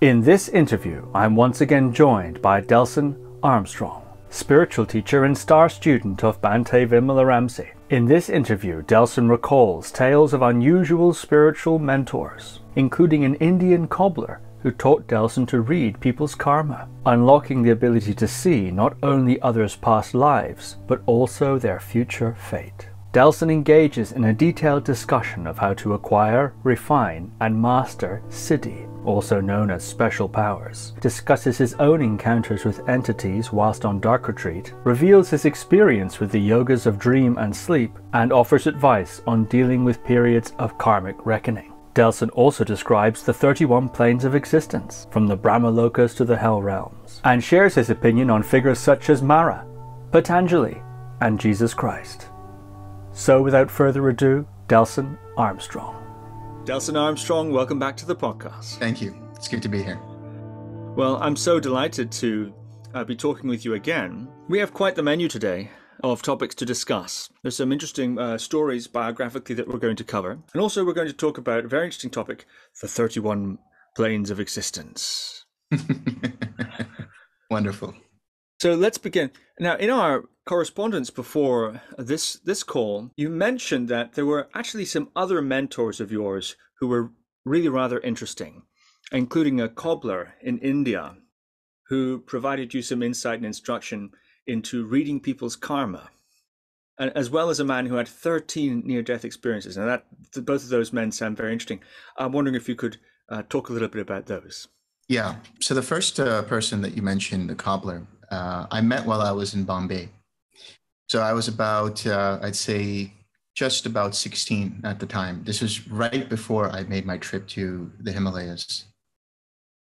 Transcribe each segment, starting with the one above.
In this interview, I'm once again joined by Delson Armstrong, spiritual teacher and star student of Bhante Vimalaramsi. In this interview, Delson recalls tales of unusual spiritual mentors, including an Indian cobbler who taught Delson to read people's karma, unlocking the ability to see not only others' past lives, but also their future fate. Delson engages in a detailed discussion of how to acquire, refine, and master Siddhi, also known as special powers, discusses his own encounters with entities whilst on dark retreat, reveals his experience with the yogas of dream and sleep, and offers advice on dealing with periods of karmic reckoning. Delson also describes the 31 planes of existence, from the Brahmalokas to the Hell realms, and shares his opinion on figures such as Mara, Patanjali, and Jesus Christ. So, without further ado, Delson Armstrong. Delson Armstrong, welcome back to the podcast. Thank you. It's good to be here. Well, I'm so delighted to uh, be talking with you again. We have quite the menu today of topics to discuss. There's some interesting uh, stories biographically that we're going to cover. And also, we're going to talk about a very interesting topic the 31 planes of existence. Wonderful. So let's begin. Now, in our correspondence before this this call, you mentioned that there were actually some other mentors of yours who were really rather interesting, including a cobbler in India who provided you some insight and instruction into reading people's karma, and as well as a man who had 13 near-death experiences. And that both of those men sound very interesting. I'm wondering if you could uh, talk a little bit about those. Yeah. So the first uh, person that you mentioned, the cobbler, uh, I met while I was in Bombay. So I was about, uh, I'd say, just about 16 at the time. This was right before I made my trip to the Himalayas.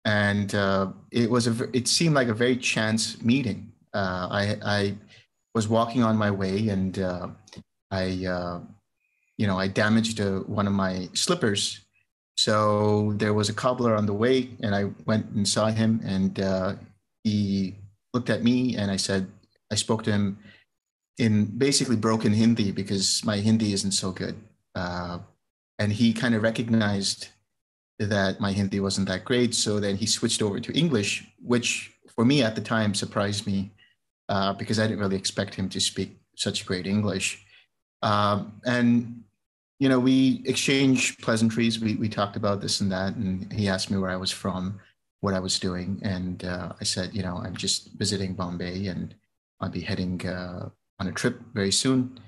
And uh, it was a, it seemed like a very chance meeting. Uh, I, I was walking on my way and uh, I, uh, you know, I damaged one of my slippers. So there was a cobbler on the way and I went and saw him and he looked at me and I said, I spoke to him in basically broken Hindi because my Hindi isn't so good. Uh, and he kind of recognized that my Hindi wasn't that great. So then he switched over to English, which for me at the time surprised me uh, because I didn't really expect him to speak such great English. Um, and, you know, we exchanged pleasantries. We, we talked about this and that. And he asked me where I was from what I was doing. And uh, I said, you know, I'm just visiting Bombay and I'll be heading uh, on a trip very soon.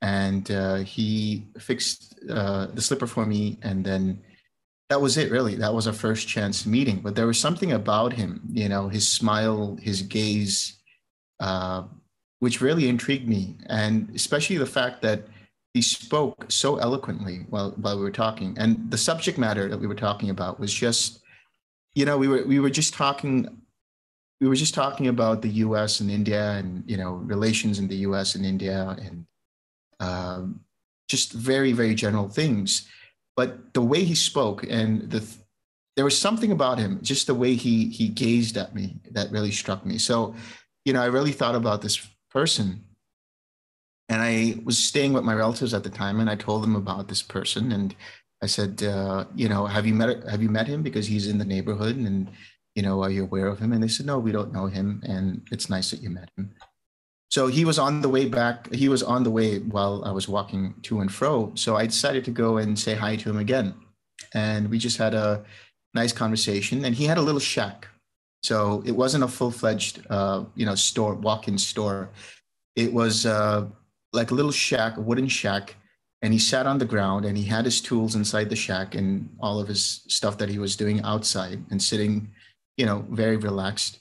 And uh, he fixed uh, the slipper for me. And then that was it, really. That was our first chance meeting. But there was something about him, you know, his smile, his gaze, uh, which really intrigued me. And especially the fact that he spoke so eloquently while, while we were talking. And the subject matter that we were talking about was just you know, we were we were just talking we were just talking about the U.S. and India, and you know, relations in the U.S. and India, and um, just very very general things. But the way he spoke and the there was something about him, just the way he he gazed at me, that really struck me. So, you know, I really thought about this person, and I was staying with my relatives at the time, and I told them about this person, and I said, uh, you know, have you met have you met him because he's in the neighborhood and you know, are you aware of him? And they said, no, we don't know him, and it's nice that you met him. So he was on the way back. He was on the way while I was walking to and fro. So I decided to go and say hi to him again, and we just had a nice conversation. And he had a little shack, so it wasn't a full fledged, uh, you know, store walk-in store. It was uh, like a little shack, a wooden shack and he sat on the ground and he had his tools inside the shack and all of his stuff that he was doing outside and sitting you know very relaxed.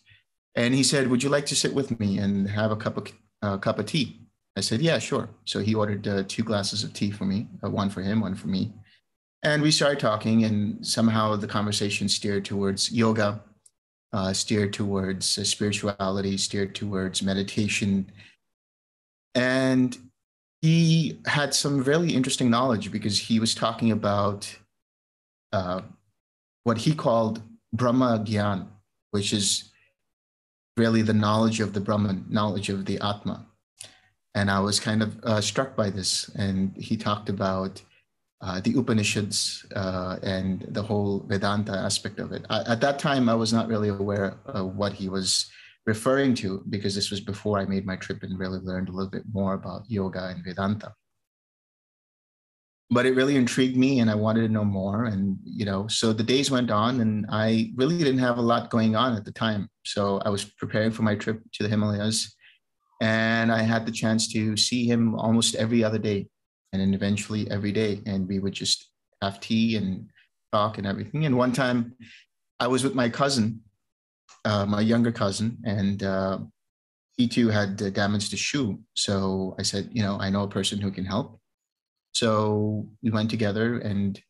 And he said would you like to sit with me and have a cup of uh, cup of tea? I said yeah sure. So he ordered uh, two glasses of tea for me uh, one for him one for me. And we started talking and somehow the conversation steered towards yoga uh, steered towards uh, spirituality steered towards meditation. And he had some really interesting knowledge because he was talking about uh, what he called Brahma Gyan, which is really the knowledge of the Brahman, knowledge of the Atma. And I was kind of uh, struck by this. And he talked about uh, the Upanishads uh, and the whole Vedanta aspect of it. I, at that time, I was not really aware of what he was referring to because this was before I made my trip and really learned a little bit more about yoga and Vedanta. But it really intrigued me and I wanted to know more. And, you know, so the days went on and I really didn't have a lot going on at the time. So I was preparing for my trip to the Himalayas and I had the chance to see him almost every other day and then eventually every day. And we would just have tea and talk and everything. And one time I was with my cousin, uh, my younger cousin, and uh, he too had damaged a shoe. So I said, you know, I know a person who can help. So we went together and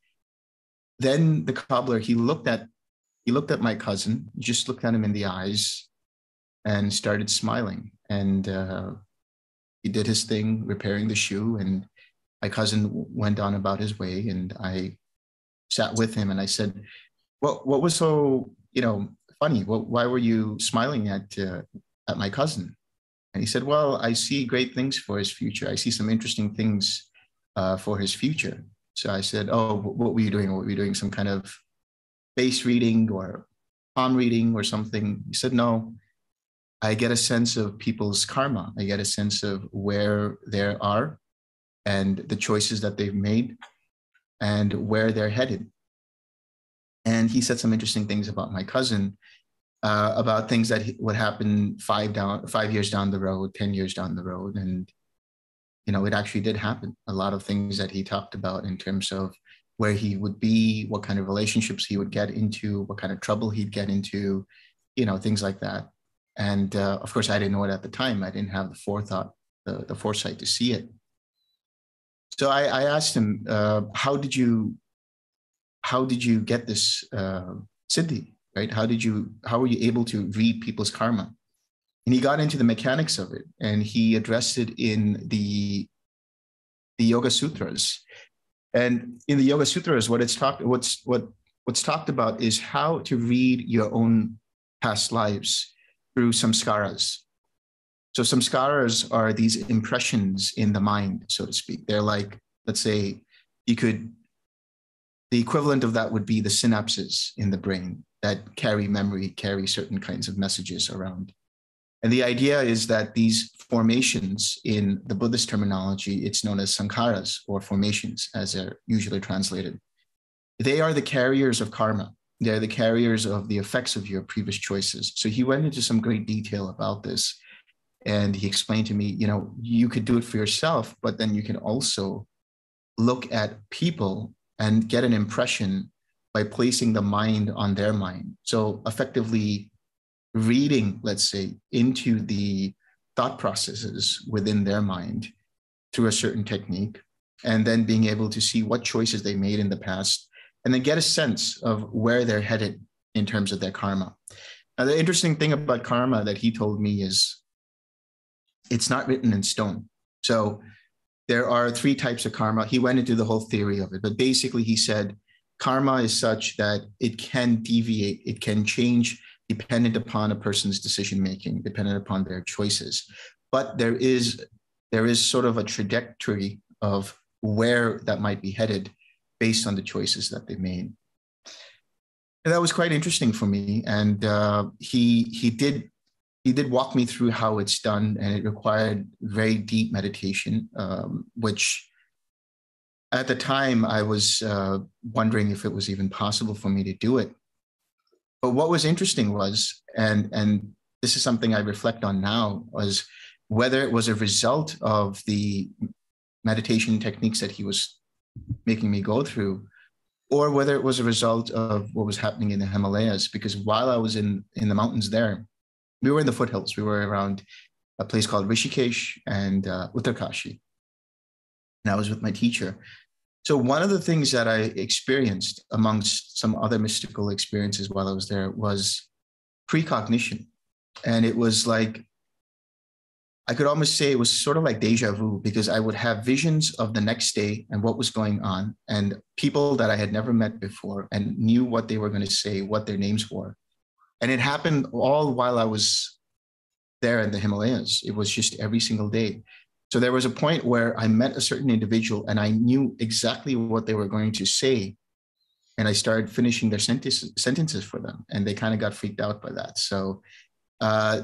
then the cobbler, he looked at he looked at my cousin, just looked at him in the eyes and started smiling. And uh, he did his thing, repairing the shoe. And my cousin went on about his way and I sat with him and I said, what, what was so, you know, funny? What, why were you smiling at, uh, at my cousin? And he said, well, I see great things for his future. I see some interesting things uh, for his future. So I said, oh, what were you doing? What were you doing? Some kind of face reading or palm reading or something? He said, no, I get a sense of people's karma. I get a sense of where they are and the choices that they've made and where they're headed. And he said some interesting things about my cousin, uh, about things that would happen five down, five years down the road, ten years down the road, and you know, it actually did happen. A lot of things that he talked about in terms of where he would be, what kind of relationships he would get into, what kind of trouble he'd get into, you know, things like that. And uh, of course, I didn't know it at the time. I didn't have the forethought, the, the foresight to see it. So I, I asked him, uh, how did you, how did you get this uh, siddhi, right? How did you, how were you able to read people's karma? And he got into the mechanics of it, and he addressed it in the the Yoga Sutras. And in the Yoga Sutras, what it's talked, what's what what's talked about is how to read your own past lives through samskaras. So samskaras are these impressions in the mind, so to speak. They're like, let's say, you could, the equivalent of that would be the synapses in the brain that carry memory, carry certain kinds of messages around. And the idea is that these formations in the Buddhist terminology, it's known as sankharas or formations, as they're usually translated. They are the carriers of karma. They're the carriers of the effects of your previous choices. So he went into some great detail about this. And he explained to me, you know, you could do it for yourself, but then you can also look at people and get an impression by placing the mind on their mind. So effectively reading, let's say, into the thought processes within their mind through a certain technique, and then being able to see what choices they made in the past and then get a sense of where they're headed in terms of their karma. Now, the interesting thing about karma that he told me is it's not written in stone. So there are three types of karma. He went into the whole theory of it, but basically he said karma is such that it can deviate, it can change dependent upon a person's decision making, dependent upon their choices. But there is there is sort of a trajectory of where that might be headed based on the choices that they made. And that was quite interesting for me. And uh, he he did he did walk me through how it's done, and it required very deep meditation, um, which at the time I was uh, wondering if it was even possible for me to do it. But what was interesting was, and and this is something I reflect on now, was whether it was a result of the meditation techniques that he was making me go through, or whether it was a result of what was happening in the Himalayas. Because while I was in, in the mountains there, we were in the foothills. We were around a place called Rishikesh and uh, Uttarkashi. And I was with my teacher. So, one of the things that I experienced amongst some other mystical experiences while I was there was precognition. And it was like I could almost say it was sort of like deja vu because I would have visions of the next day and what was going on, and people that I had never met before and knew what they were going to say, what their names were. And it happened all while I was there in the Himalayas. It was just every single day. So there was a point where I met a certain individual and I knew exactly what they were going to say. And I started finishing their sentences, for them. And they kind of got freaked out by that. So uh,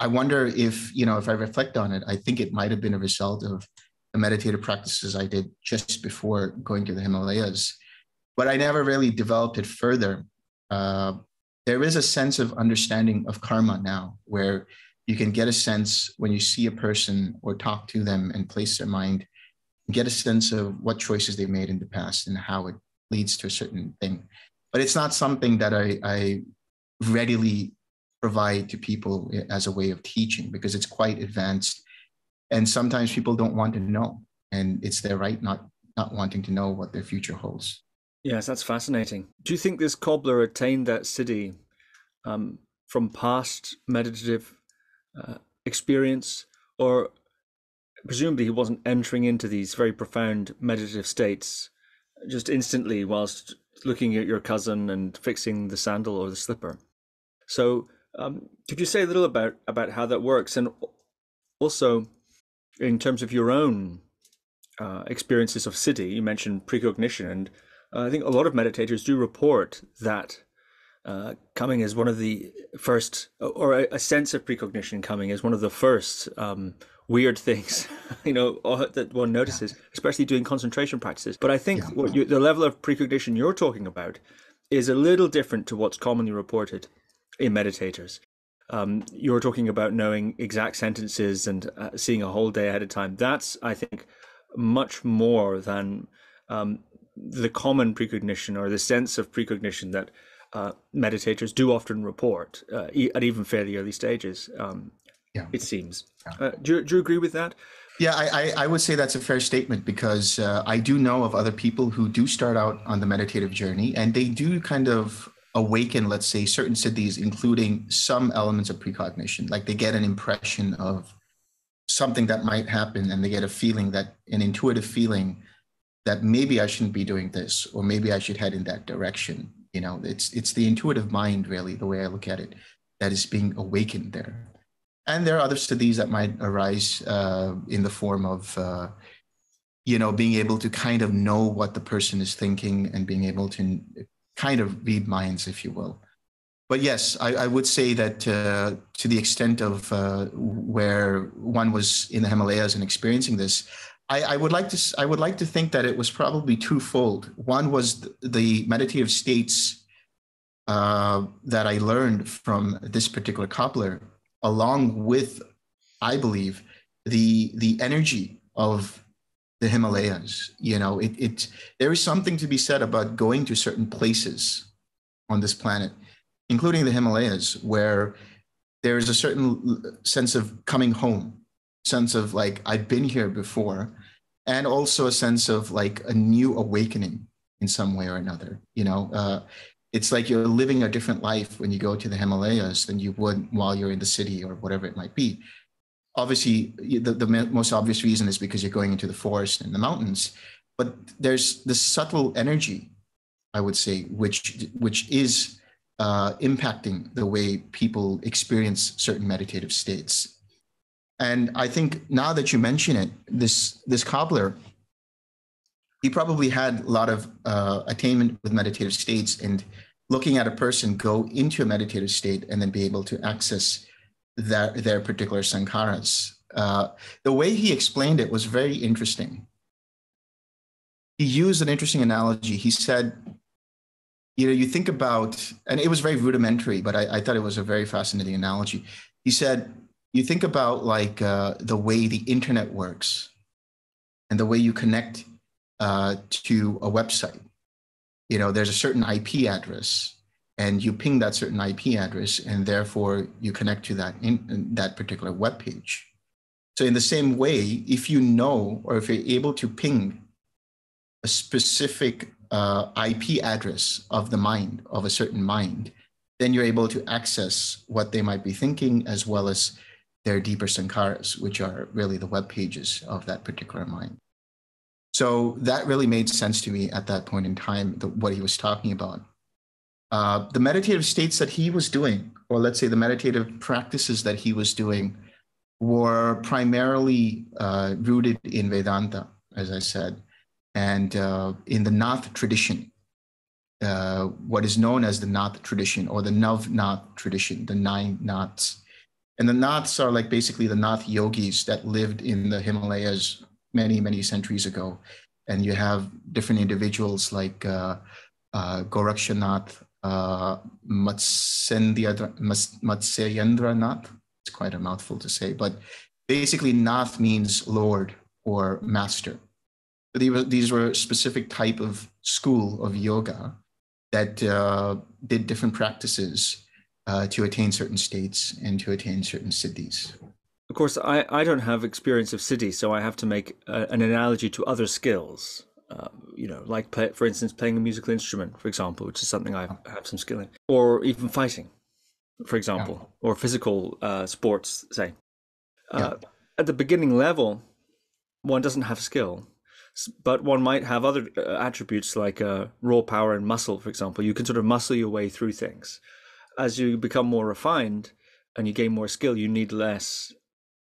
I wonder if, you know, if I reflect on it, I think it might have been a result of the meditative practices I did just before going to the Himalayas. But I never really developed it further. Uh, there is a sense of understanding of karma now where you can get a sense when you see a person or talk to them and place their mind, get a sense of what choices they made in the past and how it leads to a certain thing. But it's not something that I, I readily provide to people as a way of teaching because it's quite advanced. And sometimes people don't want to know and it's their right not not wanting to know what their future holds. Yes that's fascinating. Do you think this cobbler attained that siddhi um, from past meditative uh, experience or presumably he wasn't entering into these very profound meditative states just instantly whilst looking at your cousin and fixing the sandal or the slipper. So um, could you say a little about about how that works and also in terms of your own uh, experiences of siddhi, you mentioned precognition, and uh, I think a lot of meditators do report that uh, coming as one of the first, or a, a, sense of precognition coming as one of the first um, weird things, you know, uh, that one notices, yeah. especially doing concentration practices. But I think yeah. what you, the level of precognition you're talking about is a little different to what's commonly reported in meditators um, you're talking about knowing exact sentences and uh, seeing a whole day ahead of time. That's, I think, much more than um, the common precognition or the sense of precognition that uh, meditators do often report uh, at even fairly early stages. Um, yeah. It seems. Yeah. Uh, do, you, do you agree with that? Yeah, I, I, would say that's a fair statement because uh, I do know of other people who do start out on the meditative journey and they do kind of awaken, let's say, certain siddhis, including some elements of precognition. Like they get an impression of something that might happen and they get a feeling that an intuitive feeling that maybe I shouldn't be doing this or maybe I should head in that direction. You know, it's it's the intuitive mind, really, the way I look at it, that is being awakened there. And there are other siddhis that might arise uh, in the form of, uh, you know, being able to kind of know what the person is thinking and being able to kind of read minds, if you will. But yes, I, I would say that uh, to the extent of uh, where one was in the Himalayas and experiencing this, I, I, would like to I would like to think that it was probably twofold. One was the meditative states uh, that I learned from this particular cobbler, along with, I believe, the the energy of the Himalayas. You know, it, it there is something to be said about going to certain places on this planet, including the Himalayas, where there is a certain sense of coming home, sense of like I've been here before, and also a sense of like a new awakening in some way or another. You know, uh, it's like you're living a different life when you go to the Himalayas than you would while you're in the city or whatever it might be obviously the, the most obvious reason is because you're going into the forest and the mountains but there's this subtle energy i would say which which is uh, impacting the way people experience certain meditative states and i think now that you mention it this this cobbler he probably had a lot of uh, attainment with meditative states and looking at a person go into a meditative state and then be able to access their, their particular sankharas. Uh, the way he explained it was very interesting. He used an interesting analogy. He said, you know, you think about, and it was very rudimentary, but I, I thought it was a very fascinating analogy. He said, you think about like uh, the way the internet works and the way you connect uh, to a website. You know, there's a certain IP address and you ping that certain IP address, and therefore you connect to that in, in, that particular web page. So in the same way, if you know or if you're able to ping a specific uh, IP address of the mind of a certain mind, then you're able to access what they might be thinking as well as their deeper sankharas, which are really the web pages of that particular mind. So that really made sense to me at that point in time, the, what he was talking about. Uh, the meditative states that he was doing, or let's say the meditative practices that he was doing, were primarily uh, rooted in Vedanta, as I said, and uh, in the Nath tradition, uh, what is known as the Nath tradition or the Nav Nath tradition, the nine Naths. And the Naths are like basically the Nath yogis that lived in the Himalayas many, many centuries ago. And you have different individuals like uh, uh, Gorakshanath, uh, Nath. It's quite a mouthful to say, but basically Nath means Lord or Master. These were specific type of school of yoga that uh, did different practices uh, to attain certain states and to attain certain siddhis. Of course, I, I don't have experience of siddhi, so I have to make a, an analogy to other skills. Uh, you know, like play, for instance, playing a musical instrument, for example, which is something I have some skill in, or even fighting, for example, yeah. or physical uh, sports, say. Uh, yeah. At the beginning level, one doesn't have skill, but one might have other uh, attributes like uh, raw power and muscle, for example. You can sort of muscle your way through things. As you become more refined and you gain more skill, you need less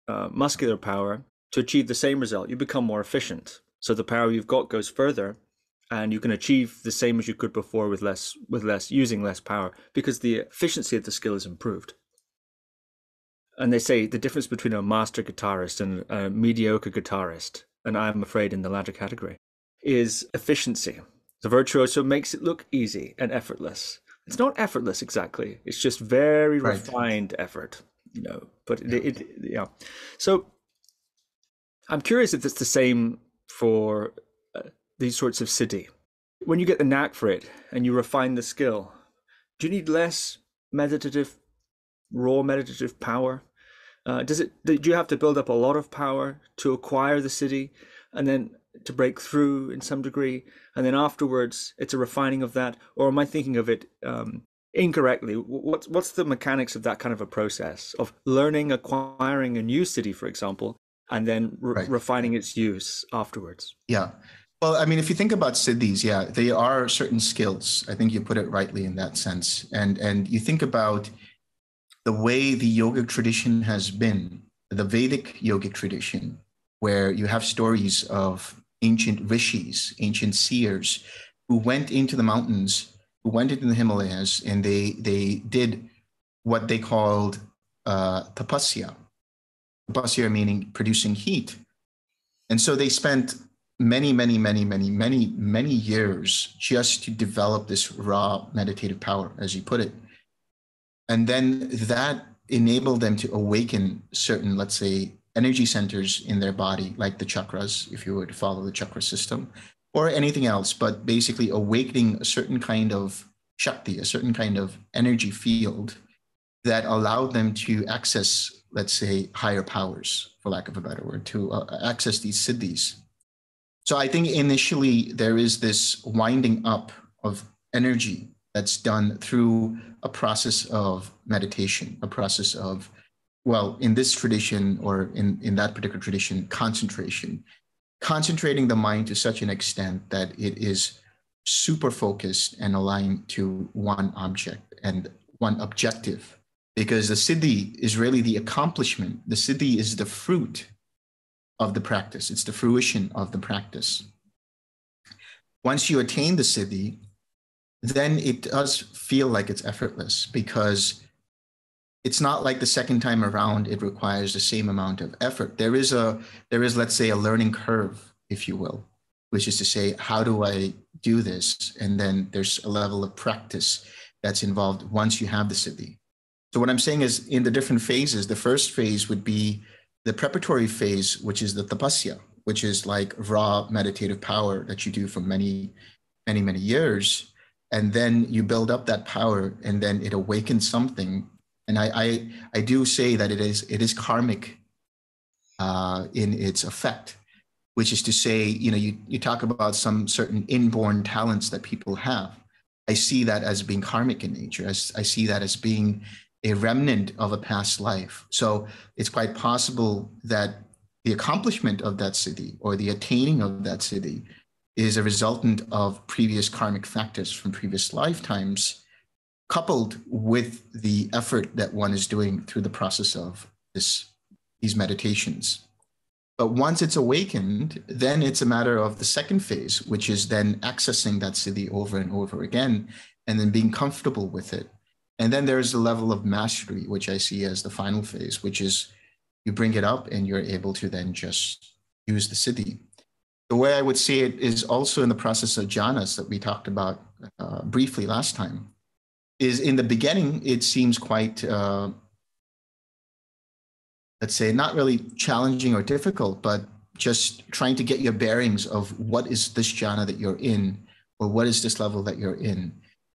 uh, muscular power to achieve the same result. You become more efficient. So the power you've got goes further and you can achieve the same as you could before with less with less using less power because the efficiency of the skill is improved and they say the difference between a master guitarist and a mediocre guitarist and I'm afraid in the latter category, is efficiency. The virtuoso makes it look easy and effortless. It's not effortless exactly. It's just very right. refined effort, you know. But yeah. It, it, yeah. So I'm curious if it's the same for uh, these sorts of siddhi. When you get the knack for it and you refine the skill, do you need less meditative, raw meditative power? Uh, does it? Do you have to build up a lot of power to acquire the siddhi, and then to break through in some degree, and then afterwards it's a refining of that, or am I thinking of it um, incorrectly? What's what's the mechanics of that kind of a process of learning, acquiring a new siddhi, for example, and then re- right. refining its use afterwards? Yeah. Well, I mean, if you think about siddhis, yeah, they are certain skills. I think you put it rightly in that sense. And and you think about the way the yogic tradition has been, the Vedic yogic tradition, where you have stories of ancient rishis, ancient seers who went into the mountains, who went into the Himalayas, and they they did what they called uh, tapasya. Tapasya meaning producing heat, and so they spent many, many, many, many, many, many years just to develop this raw meditative power, as you put it. And then that enabled them to awaken certain, let's say, energy centers in their body, like the chakras, if you were to follow the chakra system, or anything else, but basically awakening a certain kind of Shakti, a certain kind of energy field that allowed them to access, let's say, higher powers, for lack of a better word, to uh, access these siddhis. So I think initially there is this winding up of energy that's done through a process of meditation, a process of, well, in this tradition or in, in that particular tradition, concentration, concentrating the mind to such an extent that it is super focused and aligned to one object and one objective. Because the siddhi is really the accomplishment, the siddhi is the fruit of the practice, it's the fruition of the practice. Once you attain the siddhi, then it does feel like it's effortless because it's not like the second time around it requires the same amount of effort. There is a there is let's say a learning curve if you will which is to say how do i do this? And then there's a level of practice that's involved once you have the siddhi so what i'm saying is in the different phases the first phase would be the preparatory phase which is the tapasya which is like raw meditative power that you do for many many many years. And then you build up that power and then it awakens something and i i, I do say that it is it is karmic uh, in its effect which is to say you know you, you talk about some certain inborn talents that people have. I see that as being karmic in nature. As i see that as being a remnant of a past life. So it's quite possible that the accomplishment of that siddhi or the attaining of that siddhi is a resultant of previous karmic factors from previous lifetimes, coupled with the effort that one is doing through the process of this these meditations. But once it's awakened, then it's a matter of the second phase, which is then accessing that siddhi over and over again and then being comfortable with it. And then there's the level of mastery, which I see as the final phase, which is you bring it up and you're able to then just use the siddhi. The way I would see it is also in the process of jhanas that we talked about uh, briefly last time. Is in the beginning, it seems quite, uh, let's say, not really challenging or difficult, but just trying to get your bearings of what is this jhana that you're in, or what is this level that you're in.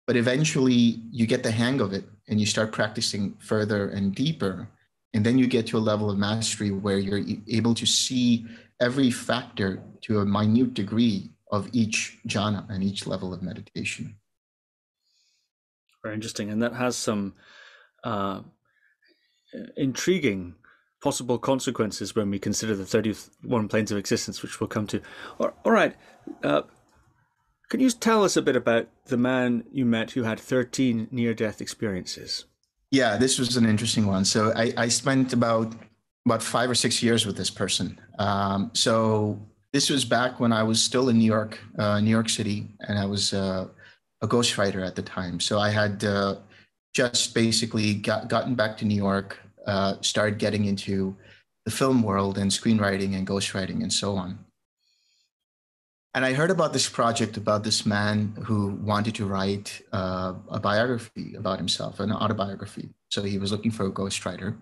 But eventually, you get the hang of it and you start practicing further and deeper and then you get to a level of mastery where you're able to see every factor to a minute degree of each jhana and each level of meditation. Very interesting. And that has some uh, intriguing possible consequences when we consider the 31 planes of existence, which we'll come to. All right. Uh, can you tell us a bit about the man you met who had 13 near death experiences? Yeah, this was an interesting one. So I, I spent about about five or six years with this person. Um, so this was back when I was still in New York, uh, New York City, and I was uh, a ghostwriter at the time. So I had uh, just basically got, gotten back to New York, uh, started getting into the film world and screenwriting and ghostwriting and so on. And I heard about this project about this man who wanted to write uh, a biography about himself, an autobiography. So he was looking for a ghostwriter.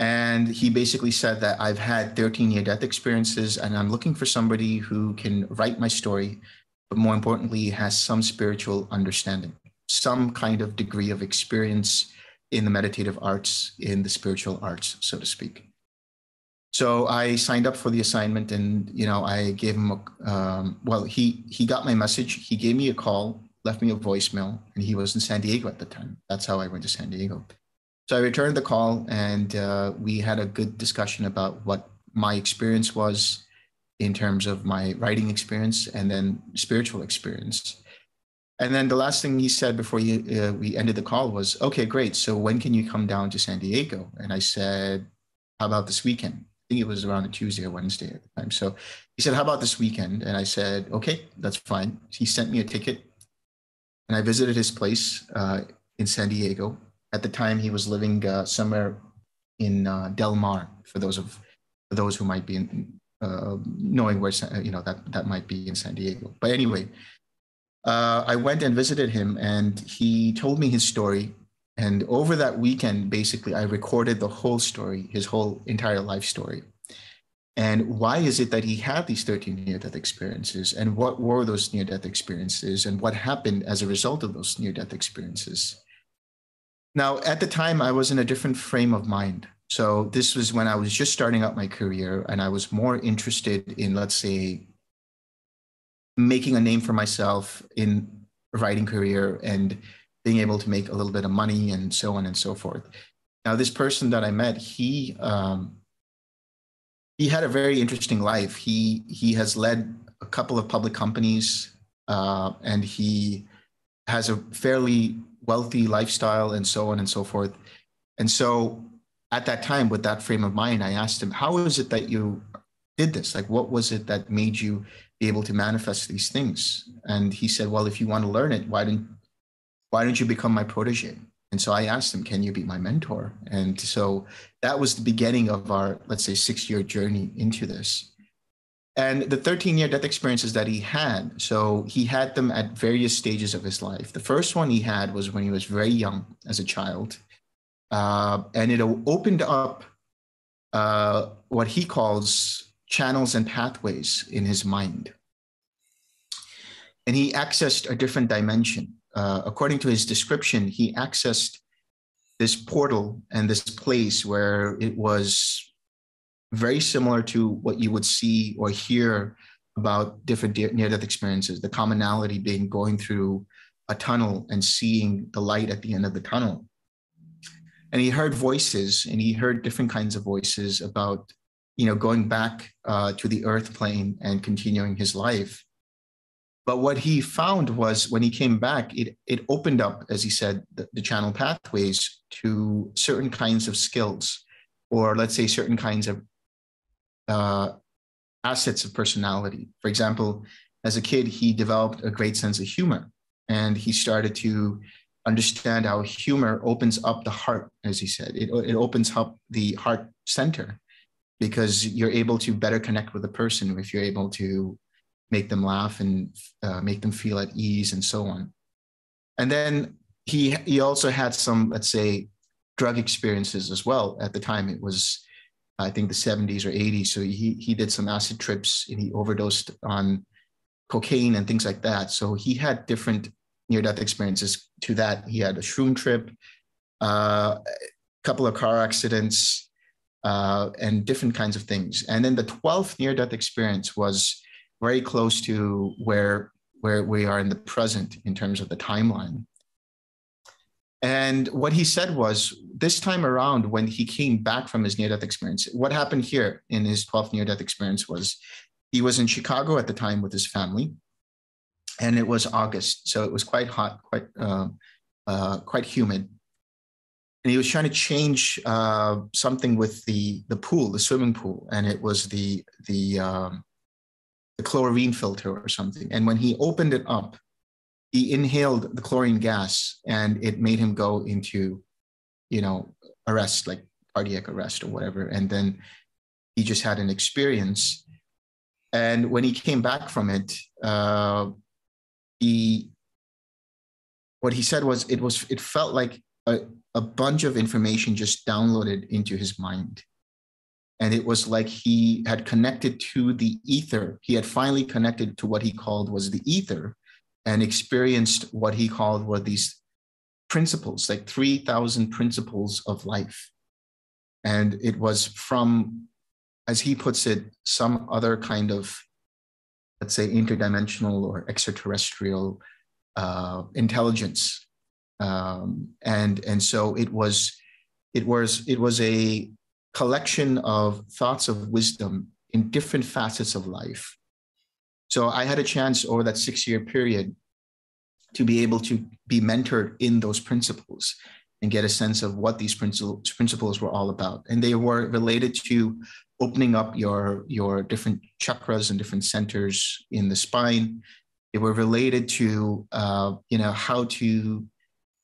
And he basically said that I've had 13 near death experiences and I'm looking for somebody who can write my story, but more importantly, has some spiritual understanding, some kind of degree of experience in the meditative arts, in the spiritual arts, so to speak. So I signed up for the assignment, and you know, I gave him a um, well. He he got my message. He gave me a call, left me a voicemail, and he was in San Diego at the time. That's how I went to San Diego. So I returned the call, and uh, we had a good discussion about what my experience was in terms of my writing experience and then spiritual experience. And then the last thing he said before he, uh, we ended the call was, "Okay, great. So when can you come down to San Diego?" And I said, "How about this weekend?" I think it was around a Tuesday or Wednesday at the time. So he said, How about this weekend? And I said, Okay, that's fine. He sent me a ticket and I visited his place uh, in San Diego. At the time, he was living uh, somewhere in uh, Del Mar, for those of for those who might be in, uh, knowing where you know that that might be in San Diego. But anyway, uh, I went and visited him, and he told me his story and over that weekend, basically, I recorded the whole story, his whole entire life story. And why is it that he had these 13 near death experiences? And what were those near death experiences? And what happened as a result of those near death experiences? Now, at the time, I was in a different frame of mind. So, this was when I was just starting out my career and I was more interested in, let's say, making a name for myself in writing career and being able to make a little bit of money and so on and so forth. Now, this person that I met, he um, he had a very interesting life. He he has led a couple of public companies, uh, and he has a fairly wealthy lifestyle and so on and so forth. And so, at that time, with that frame of mind, I asked him, "How is it that you did this? Like, what was it that made you be able to manifest these things?" And he said, "Well, if you want to learn it, why didn't why don't you become my protege? And so I asked him, can you be my mentor? And so that was the beginning of our, let's say, six year journey into this. And the 13 year death experiences that he had, so he had them at various stages of his life. The first one he had was when he was very young as a child. Uh, and it opened up uh, what he calls channels and pathways in his mind. And he accessed a different dimension uh, according to his description, he accessed this portal and this place where it was very similar to what you would see or hear about different near death experiences, the commonality being going through a tunnel and seeing the light at the end of the tunnel. And he heard voices and he heard different kinds of voices about, you know, going back uh, to the earth plane and continuing his life. But what he found was when he came back, it, it opened up, as he said, the, the channel pathways to certain kinds of skills or let's say certain kinds of uh, assets of personality. For example, as a kid, he developed a great sense of humor and he started to understand how humor opens up the heart, as he said. It, it opens up the heart center because you're able to better connect with a person if you're able to make them laugh and uh, make them feel at ease and so on. And then he he also had some, let's say, drug experiences as well. At the time, it was I think the 70s or 80s. So he he did some acid trips and he overdosed on cocaine and things like that. So he had different near death experiences to that. He had a shroom trip, uh, a couple of car accidents, uh, and different kinds of things. And then the 12th near death experience was very close to where, where we are in the present in terms of the timeline. And what he said was this time around, when he came back from his near death experience, what happened here in his 12th near death experience was he was in Chicago at the time with his family and it was August, so it was quite hot, quite uh, uh, quite humid. And he was trying to change uh, something with the the pool, the swimming pool, and it was the the um, the chlorine filter or something. And when he opened it up, he inhaled the chlorine gas, and it made him go into, you know, arrest, like cardiac arrest or whatever. And then he just had an experience. And when he came back from it, uh, he what he said was it was it felt like a, a bunch of information just downloaded into his mind. And it was like he had connected to the ether. He had finally connected to what he called was the ether and experienced what he called were these principles like 3000 principles of life. And it was from as he puts it some other kind of let's say, interdimensional or extraterrestrial uh, intelligence. Um, and, and so it was, it was, it was a collection of thoughts of wisdom in different facets of life. So I had a chance over that six year period to be able to be mentored in those principles and get a sense of what these principles were all about. And they were related to opening up your your different chakras and different centers in the spine. They were related to uh, you know how to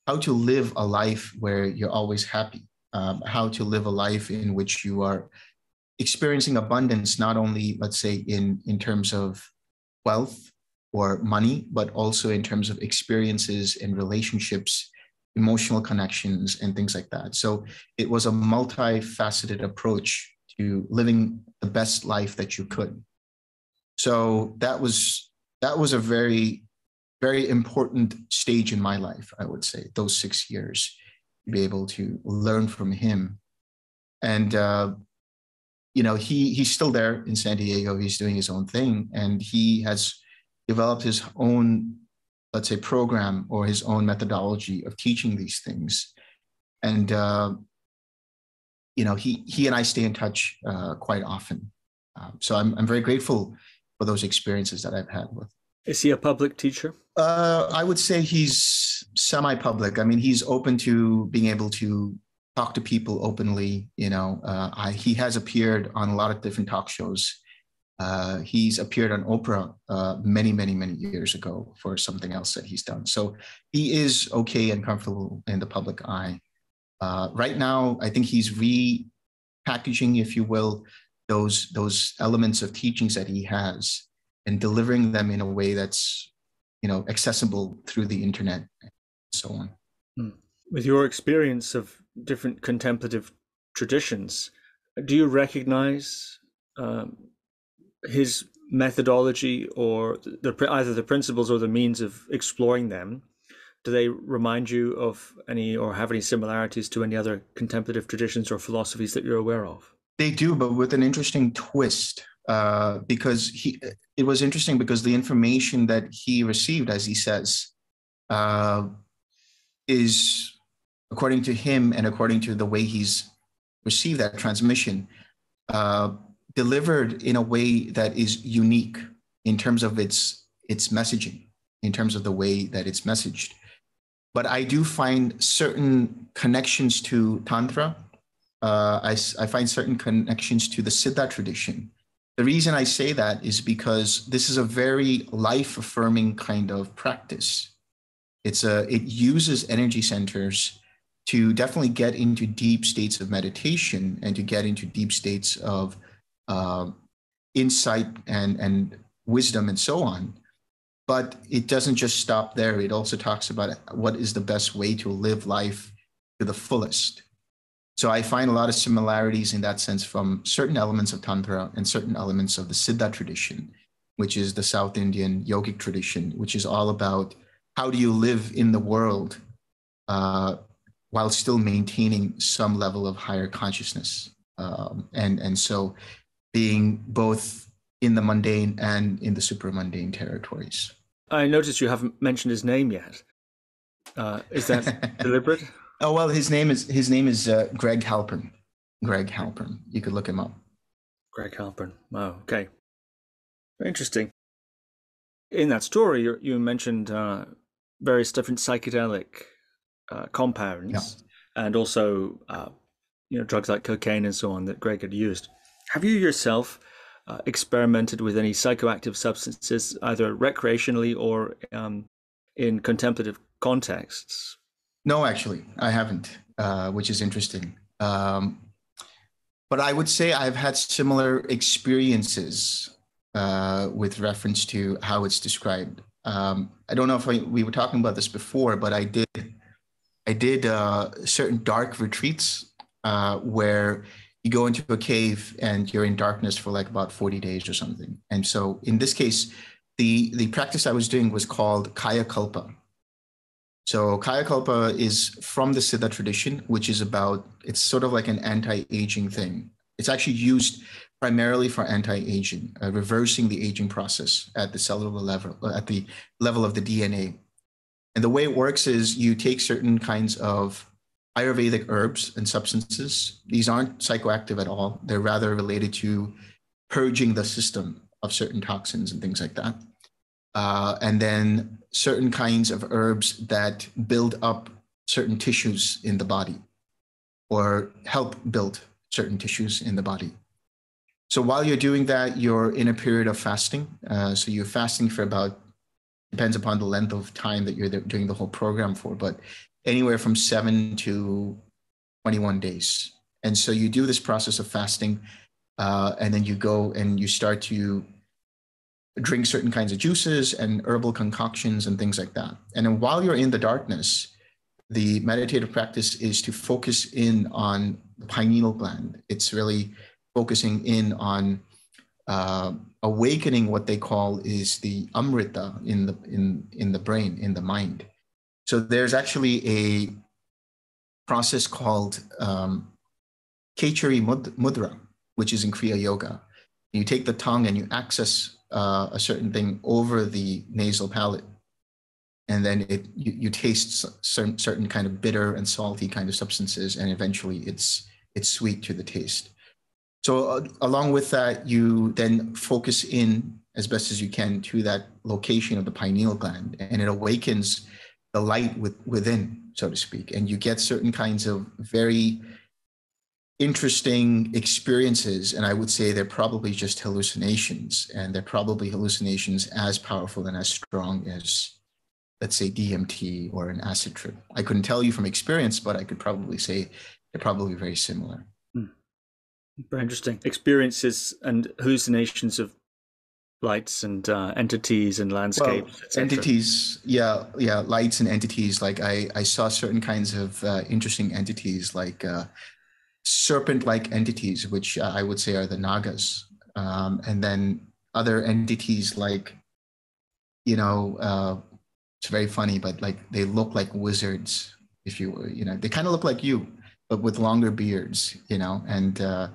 how to live a life where you're always happy, um, how to live a life in which you are experiencing abundance, not only let's say in in terms of wealth or money, but also in terms of experiences and relationships emotional connections and things like that. So it was a multifaceted approach to living the best life that you could. So that was that was a very very important stage in my life, I would say, those six years, to be able to learn from him. And uh, you know, he he's still there in San Diego. He's doing his own thing, and he has developed his own, let's say, program or his own methodology of teaching these things. And uh, you know, he he and I stay in touch uh, quite often. Um, so I'm I'm very grateful for those experiences that I've had with. Is he a public teacher? Uh, I would say he's semi-public. I mean, he's open to being able to talk to people openly. You know, uh, I, he has appeared on a lot of different talk shows. Uh, he's appeared on Oprah uh, many, many, many years ago for something else that he's done. So he is okay and comfortable in the public eye. Uh, right now, I think he's repackaging, if you will, those those elements of teachings that he has and delivering them in a way that's you know accessible through the internet and so on. Hmm. With your experience of different contemplative traditions, do you recognize um, his methodology or the, either the principles or the means of exploring them do they remind you of any or have any similarities to any other contemplative traditions or philosophies that you're aware of? They do, but with an interesting twist. Uh, because he, it was interesting because the information that he received, as he says, uh, is according to him and according to the way he's received that transmission, uh, delivered in a way that is unique in terms of its its messaging, in terms of the way that it's messaged but I do find certain connections to Tantra uh, I, I find certain connections to the Siddha tradition. The reason I say that is because this is a very life affirming kind of practice. It's a, it uses energy centers to definitely get into deep states of meditation and to get into deep states of uh, insight and, and wisdom and so on. But it doesn't just stop there. It also talks about what is the best way to live life to the fullest. So I find a lot of similarities in that sense from certain elements of Tantra and certain elements of the Siddha tradition, which is the South Indian yogic tradition, which is all about how do you live in the world uh, while still maintaining some level of higher consciousness. Um, and, and so being both in the mundane and in the supramundane territories. I noticed you haven't mentioned his name yet. Uh, is that deliberate? Oh well, his name is his name is uh, Greg Halpern. Greg Halpern. You could look him up. Greg Halpern. Wow. Okay. Interesting. In that story, you, you mentioned uh, various different psychedelic uh, compounds, yeah. and also uh, you know drugs like cocaine and so on that Greg had used. Have you yourself uh, experimented with any psychoactive substances, either recreationally or um, in contemplative contexts? No, actually, I haven't, uh, which is interesting. Um, but I would say I've had similar experiences uh, with reference to how it's described. Um, I don't know if I, we were talking about this before, but I did I did uh, certain dark retreats uh, where you go into a cave and you're in darkness for like about 40 days or something. And so in this case, the, the practice I was doing was called Kaya Kalpa. So Kaya Kalpa is from the Siddha tradition, which is about, it's sort of like an anti-aging thing. It's actually used primarily for anti-aging, uh, reversing the aging process at the cellular level, at the level of the DNA. And the way it works is you take certain kinds of Ayurvedic herbs and substances. These aren't psychoactive at all. They're rather related to purging the system of certain toxins and things like that. Uh, and then certain kinds of herbs that build up certain tissues in the body or help build certain tissues in the body. So while you're doing that, you're in a period of fasting. Uh, so you're fasting for about depends upon the length of time that you're doing the whole program for, but anywhere from seven to 21 days. And so you do this process of fasting, uh, and then you go and you start to drink certain kinds of juices and herbal concoctions and things like that. And then while you're in the darkness, the meditative practice is to focus in on the pineal gland. It's really focusing in on uh, awakening what they call is the amrita in the in in the brain in the mind so there's actually a process called um, Mudra, which is in Kriya Yoga. You take the tongue and you access uh, a certain thing over the nasal palate, and then it you, you taste certain certain kind of bitter and salty kind of substances, and eventually it's it's sweet to the taste. So uh, along with that, you then focus in as best as you can to that location of the pineal gland, and it awakens the light with, within, so to speak, and you get certain kinds of very interesting experiences. And I would say they're probably just hallucinations, and they're probably hallucinations as powerful and as strong as, let's say, DMT or an acid trip. I couldn't tell you from experience, but I could probably say they're probably very similar. Hmm. Very interesting experiences and hallucinations of lights and uh, entities and landscapes well, entities yeah yeah lights and entities. Like i i saw certain kinds of uh, interesting entities like uh, serpent like entities which uh, i would say are the nagas. Um, and then other entities like you know uh, it's very funny but like they look like wizards if you you know they kind of look like you but with longer beards you know? And uh,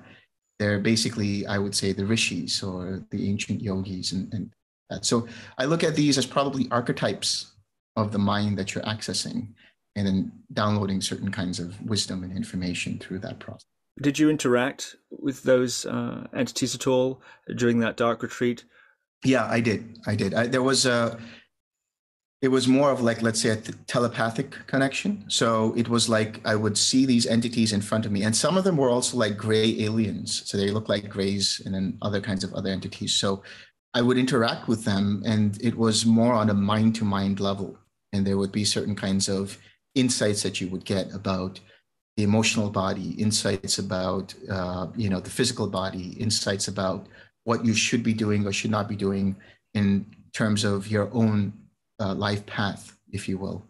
they're basically, I would say, the rishis or the ancient yogis and, and that. So I look at these as probably archetypes of the mind that you're accessing and then downloading certain kinds of wisdom and information through that process. Did you interact with those uh, entities at all during that dark retreat? Yeah, I did. I did. I, there was a it was more of like let's say a telepathic connection. So it was like i would see these entities in front of me and some of them were also like gray aliens. So they look like grays and then other kinds of other entities. So i would interact with them and it was more on a mind to mind level. And there would be certain kinds of insights that you would get about the emotional body insights about uh, you know the physical body insights about what you should be doing or should not be doing in terms of your own uh, life path, if you will.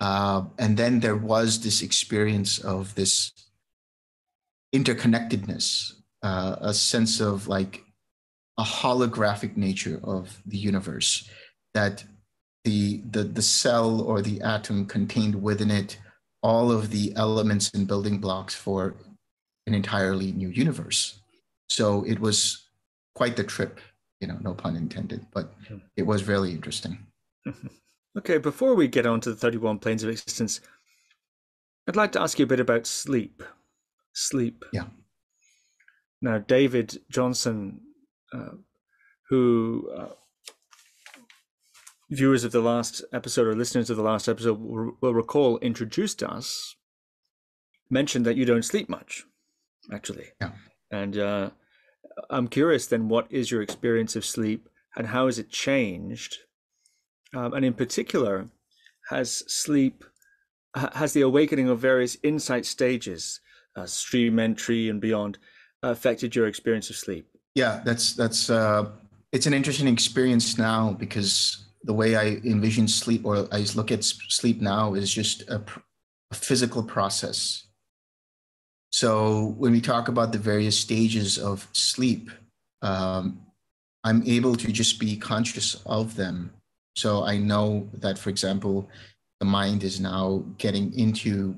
Uh, and then there was this experience of this interconnectedness, uh, a sense of like a holographic nature of the universe that the, the, the cell or the atom contained within it all of the elements and building blocks for an entirely new universe. So it was quite the trip, you know, no pun intended, but hmm. it was really interesting. okay, before we get on to the 31 planes of existence, I'd like to ask you a bit about sleep. Sleep. Yeah. Now, David Johnson, uh, who uh, viewers of the last episode or listeners of the last episode will, will recall introduced us, mentioned that you don't sleep much, actually. Yeah. And uh, I'm curious then, what is your experience of sleep and how has it changed um, and in particular, has sleep, has the awakening of various insight stages, uh, stream entry and beyond, affected your experience of sleep? Yeah, that's that's uh, it's an interesting experience now because the way I envision sleep or I look at sleep now is just a, a physical process. So when we talk about the various stages of sleep, um, I'm able to just be conscious of them so I know that, for example, the mind is now getting into,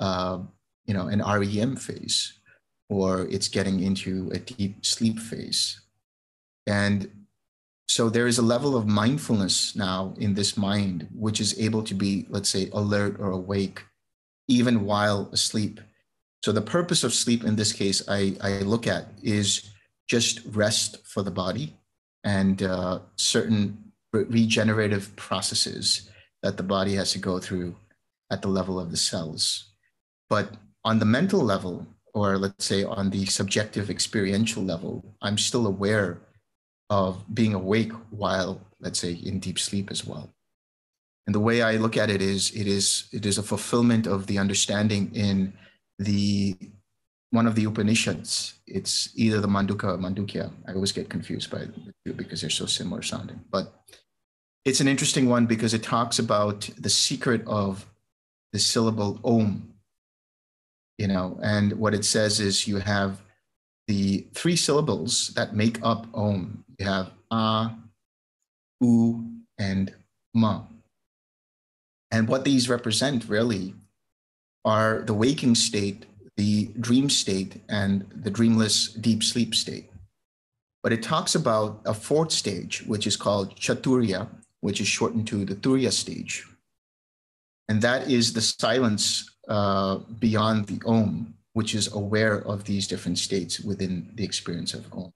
uh, you know, an REM phase, or it's getting into a deep sleep phase, and so there is a level of mindfulness now in this mind which is able to be, let's say, alert or awake, even while asleep. So the purpose of sleep in this case, I, I look at is just rest for the body and uh, certain regenerative processes that the body has to go through at the level of the cells. But on the mental level, or let's say on the subjective experiential level, I'm still aware of being awake while, let's say, in deep sleep as well. And the way I look at it is it is it is a fulfillment of the understanding in the one of the Upanishads. It's either the Manduka or Mandukya. I always get confused by the two because they're so similar sounding. But it's an interesting one because it talks about the secret of the syllable om you know and what it says is you have the three syllables that make up om you have a u and ma and what these represent really are the waking state the dream state and the dreamless deep sleep state but it talks about a fourth stage which is called chaturya which is shortened to the Turiya stage. And that is the silence uh, beyond the Om, which is aware of these different states within the experience of Om.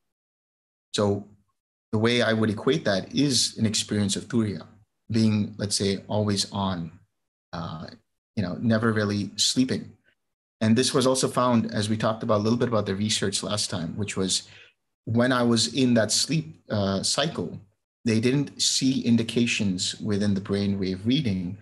So the way I would equate that is an experience of Turiya, being, let's say, always on, uh, you know, never really sleeping. And this was also found, as we talked about a little bit about the research last time, which was when I was in that sleep uh, cycle, they didn't see indications within the brainwave reading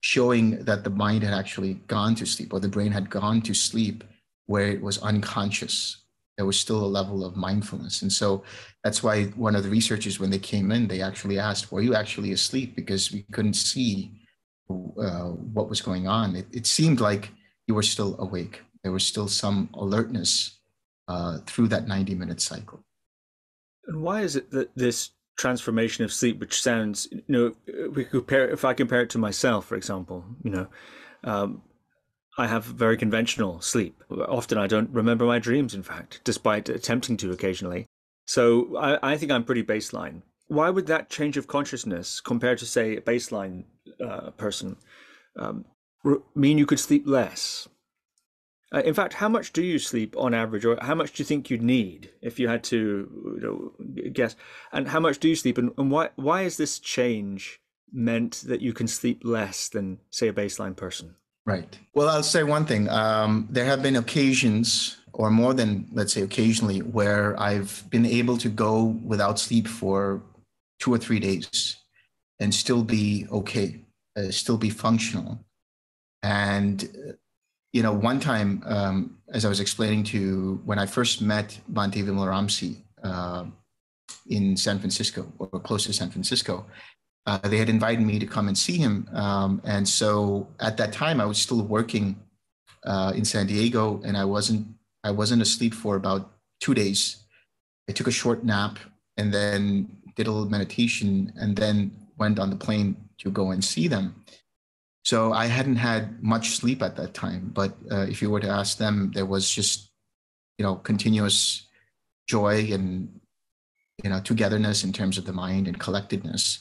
showing that the mind had actually gone to sleep or the brain had gone to sleep where it was unconscious. There was still a level of mindfulness. And so that's why one of the researchers, when they came in, they actually asked, Were you actually asleep? Because we couldn't see uh, what was going on. It, it, seemed like you were still awake. There was still some alertness uh, through that 90 minute cycle. And why is it that this transformation of sleep, which sounds, you know, we compare if I compare it to myself, for example, you know, um, I have very conventional sleep. Often I don't remember my dreams, in fact, despite attempting to occasionally. So I, I think I'm pretty baseline. Why would that change of consciousness compared to, say, a baseline uh, person um, mean you could sleep less? Uh, in fact, how much do you sleep on average, or how much do you think you'd need if you had to you know, guess? And how much do you sleep, and, and why why is this change meant that you can sleep less than, say, a baseline person? Right. Well, I'll say one thing. Um, there have been occasions, or more than, let's say, occasionally, where I've been able to go without sleep for two or three days and still be okay, uh, still be functional. And, you know, one time, um, as I was explaining to when I first met Bhante Vimalaramsi uh, in San Francisco or close to San Francisco, uh, they had invited me to come and see him. Um, and so at that time, I was still working uh, in San Diego, and I wasn't I wasn't asleep for about two days. I took a short nap and then did a little meditation, and then went on the plane to go and see them. So I hadn't had much sleep at that time. But uh, if you were to ask them, there was just you know continuous joy and you know togetherness in terms of the mind and collectedness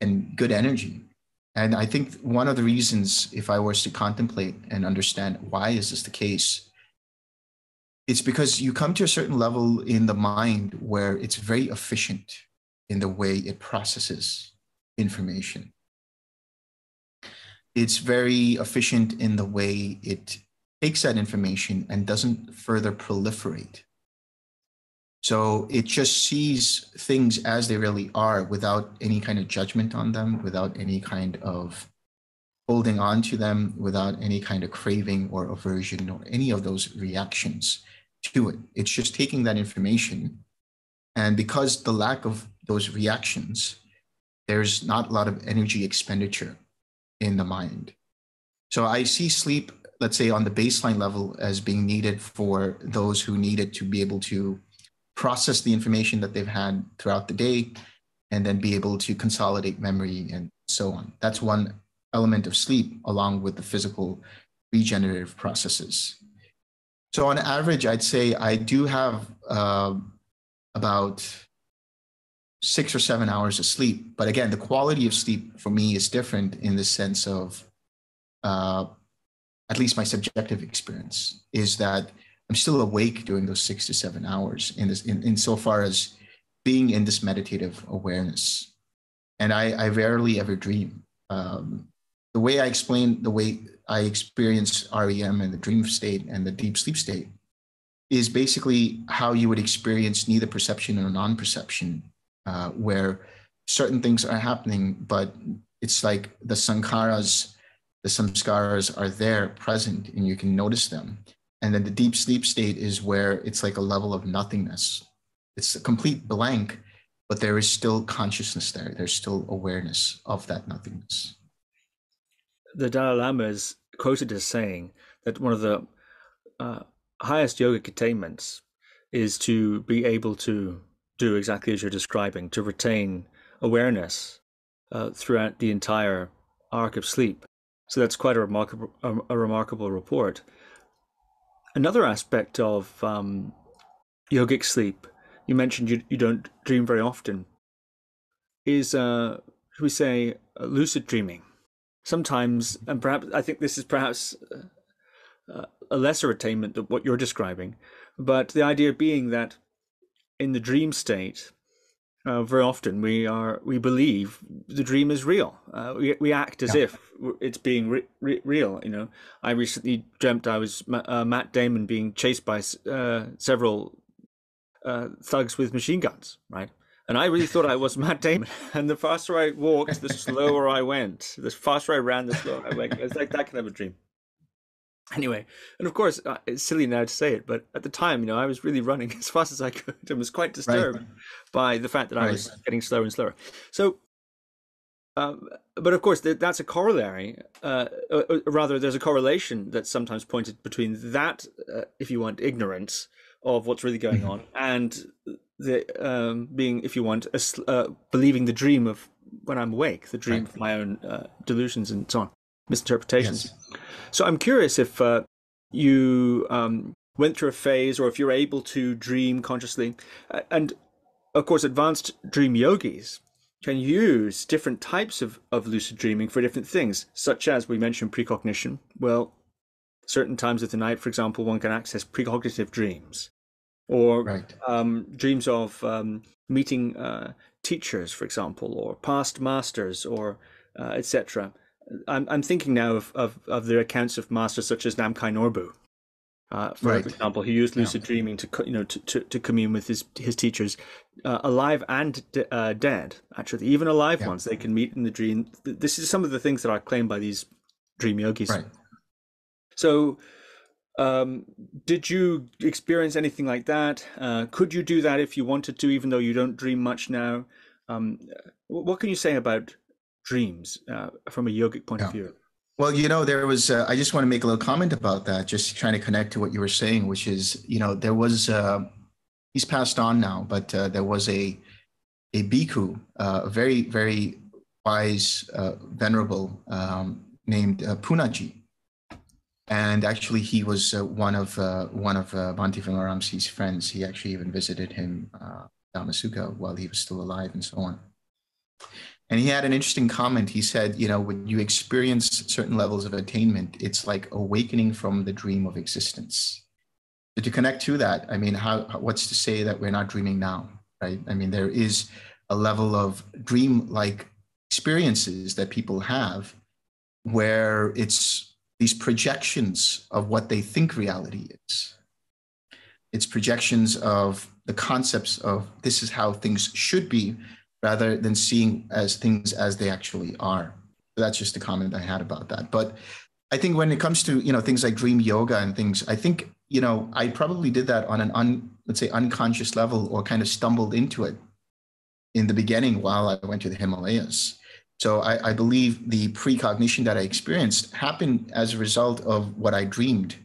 and good energy. And I think one of the reasons, if I was to contemplate and understand why is this the case, it's because you come to a certain level in the mind where it's very efficient in the way it processes information. It's very efficient in the way it takes that information and doesn't further proliferate so it just sees things as they really are without any kind of judgment on them, without any kind of holding on to them, without any kind of craving or aversion or any of those reactions to it. It's just taking that information. And because the lack of those reactions, there's not a lot of energy expenditure in the mind. So I see sleep, let's say on the baseline level, as being needed for those who need it to be able to process the information that they've had throughout the day and then be able to consolidate memory and so on. That's one element of sleep, along with the physical regenerative processes. So, on average, I'd say I do have uh, about six or seven hours of sleep. But again, the quality of sleep for me is different in the sense of, uh, at least my subjective experience, is that I'm still awake during those six to seven hours in this in, in so far as being in this meditative awareness. And I, I rarely ever dream. Um, the way I explain the way I experience REM and the dream state and the deep sleep state is basically how you would experience neither perception or non-perception, uh, where certain things are happening, but it's like the sankharas, the samskaras are there present and you can notice them. And then the deep sleep state is where it's like a level of nothingness. It's a complete blank, but there is still consciousness there. There's still awareness of that nothingness. The Dalai Lama is quoted as saying that one of the uh, highest yogic attainments is to be able to do exactly as you're describing, to retain awareness uh, throughout the entire arc of sleep. So that's quite a remarkable, a, a remarkable report. Another aspect of um, yogic sleep, you mentioned you, you don't dream very often, is, uh, should we say, uh, lucid dreaming. Sometimes, and perhaps I think this is perhaps uh, a lesser attainment than what you're describing, but the idea being that in the dream state, uh, very often we are we believe the dream is real. Uh, we we act as yeah. if it's being re- re- real. You know, I recently dreamt I was uh, Matt Damon being chased by uh, several uh, thugs with machine guns, right? And I really thought I was Matt Damon. And the faster I walked, the slower I went. The faster I ran, the slower I went. It's like that kind of a dream anyway and of course uh, it's silly now to say it but at the time you know i was really running as fast as i could and was quite disturbed right. by the fact that right. i was getting slower and slower so um, but of course that's a corollary uh, uh, uh, rather there's a correlation that's sometimes pointed between that uh, if you want ignorance of what's really going mm-hmm. on and the um, being if you want a, uh, believing the dream of when i'm awake the dream right. of my own delusions and so on misinterpretations yes. So I'm curious if uh, you um, went through a phase or if you're able to dream consciously. And of course, advanced dream yogis can use different types of, of lucid dreaming for different things, such as we mentioned precognition. Well, certain times of the night, for example, one can access precognitive dreams or right. um, dreams of um, meeting uh, teachers, for example, or past masters or uh, etc. I'm, I'm thinking now of, of, of the accounts of masters such as Namkhai Norbu, uh, for right. example, he used lucid yeah. dreaming to you know to, to, to, commune with his his teachers, uh, alive and de- uh, dead. Actually, even alive yeah. ones they can meet in the dream. This is some of the things that are claimed by these dream yogis. Right. So, um, did you experience anything like that? Uh, could you do that if you wanted to, even though you don't dream much now? Um, what can you say about dreams uh, from a yogic point yeah. of view? Well, you know, there was, uh, I just want to make a little comment about that, just trying to connect to what you were saying, which is, you know, there was, uh, he's passed on now, but uh, there was a, a bhikkhu, uh, a very, very wise, uh, venerable, um, named uh, Punnaji. And actually, he was one of one of uh, Bhante Vimalaramsi's friends. He actually even visited him, uh, while he was still alive, and so on. And he had an interesting comment. He said, you know, when you experience certain levels of attainment, it's like awakening from the dream of existence. So to connect to that, I mean, how, what's to say that we're not dreaming now, right? I mean, there is a level of dream-like experiences that people have where it's these projections of what they think reality is. It's projections of the concepts of this is how things should be rather than seeing as things as they actually are. That's just a comment I had about that. But I think when it comes to you know things like dream yoga and things, I think you know I probably did that on an un, let's say unconscious level or kind of stumbled into it in the beginning while I went to the Himalayas. So I, I believe the precognition that I experienced happened as a result of what I dreamed,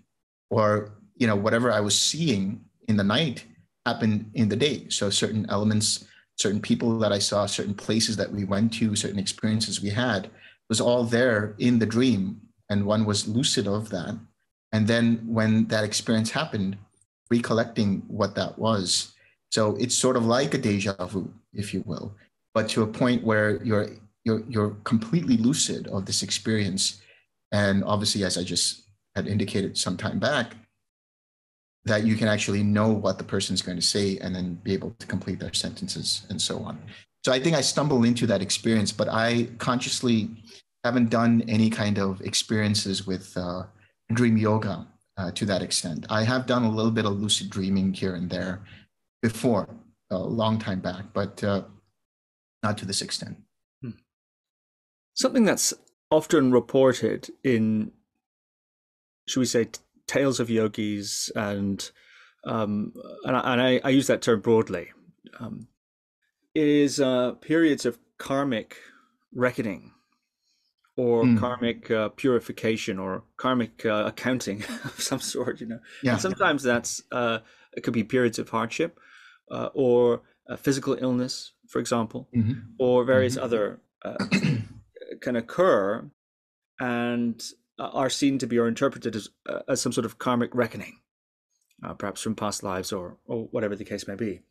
or you know whatever I was seeing in the night happened in the day. So certain elements certain people that I saw, certain places that we went to, certain experiences we had was all there in the dream. And one was lucid of that. And then when that experience happened, recollecting what that was. So it's sort of like a deja vu, if you will, but to a point where you're you're you're completely lucid of this experience. And obviously, as I just had indicated some time back, that you can actually know what the person's going to say and then be able to complete their sentences and so on. So I think I stumbled into that experience, but I consciously haven't done any kind of experiences with uh, dream yoga uh, to that extent. I have done a little bit of lucid dreaming here and there before, a long time back, but uh, not to this extent. Hmm. Something that's often reported in, should we say, tales of yogis and um, and, I, and I, I, use that term broadly um, is uh, periods of karmic reckoning or mm. karmic uh, purification or karmic uh, accounting of some sort you know yeah. and sometimes that's uh, it could be periods of hardship uh, or physical illness for example mm-hmm. or various mm-hmm. other uh, can occur and uh, are seen to be or interpreted as, uh, as some sort of karmic reckoning, uh, perhaps from past lives or, or whatever the case may be.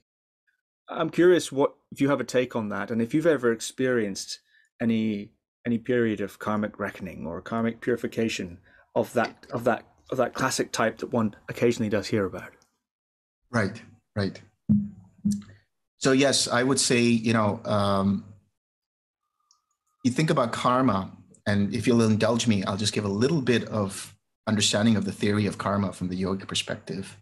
I'm curious what if you have a take on that, and if you've ever experienced any any period of karmic reckoning or karmic purification of that of that of that classic type that one occasionally does hear about. Right, right. So yes, I would say you know um, you think about karma and if you'll indulge me, I'll just give a little bit of understanding of the theory of karma from the yogic perspective.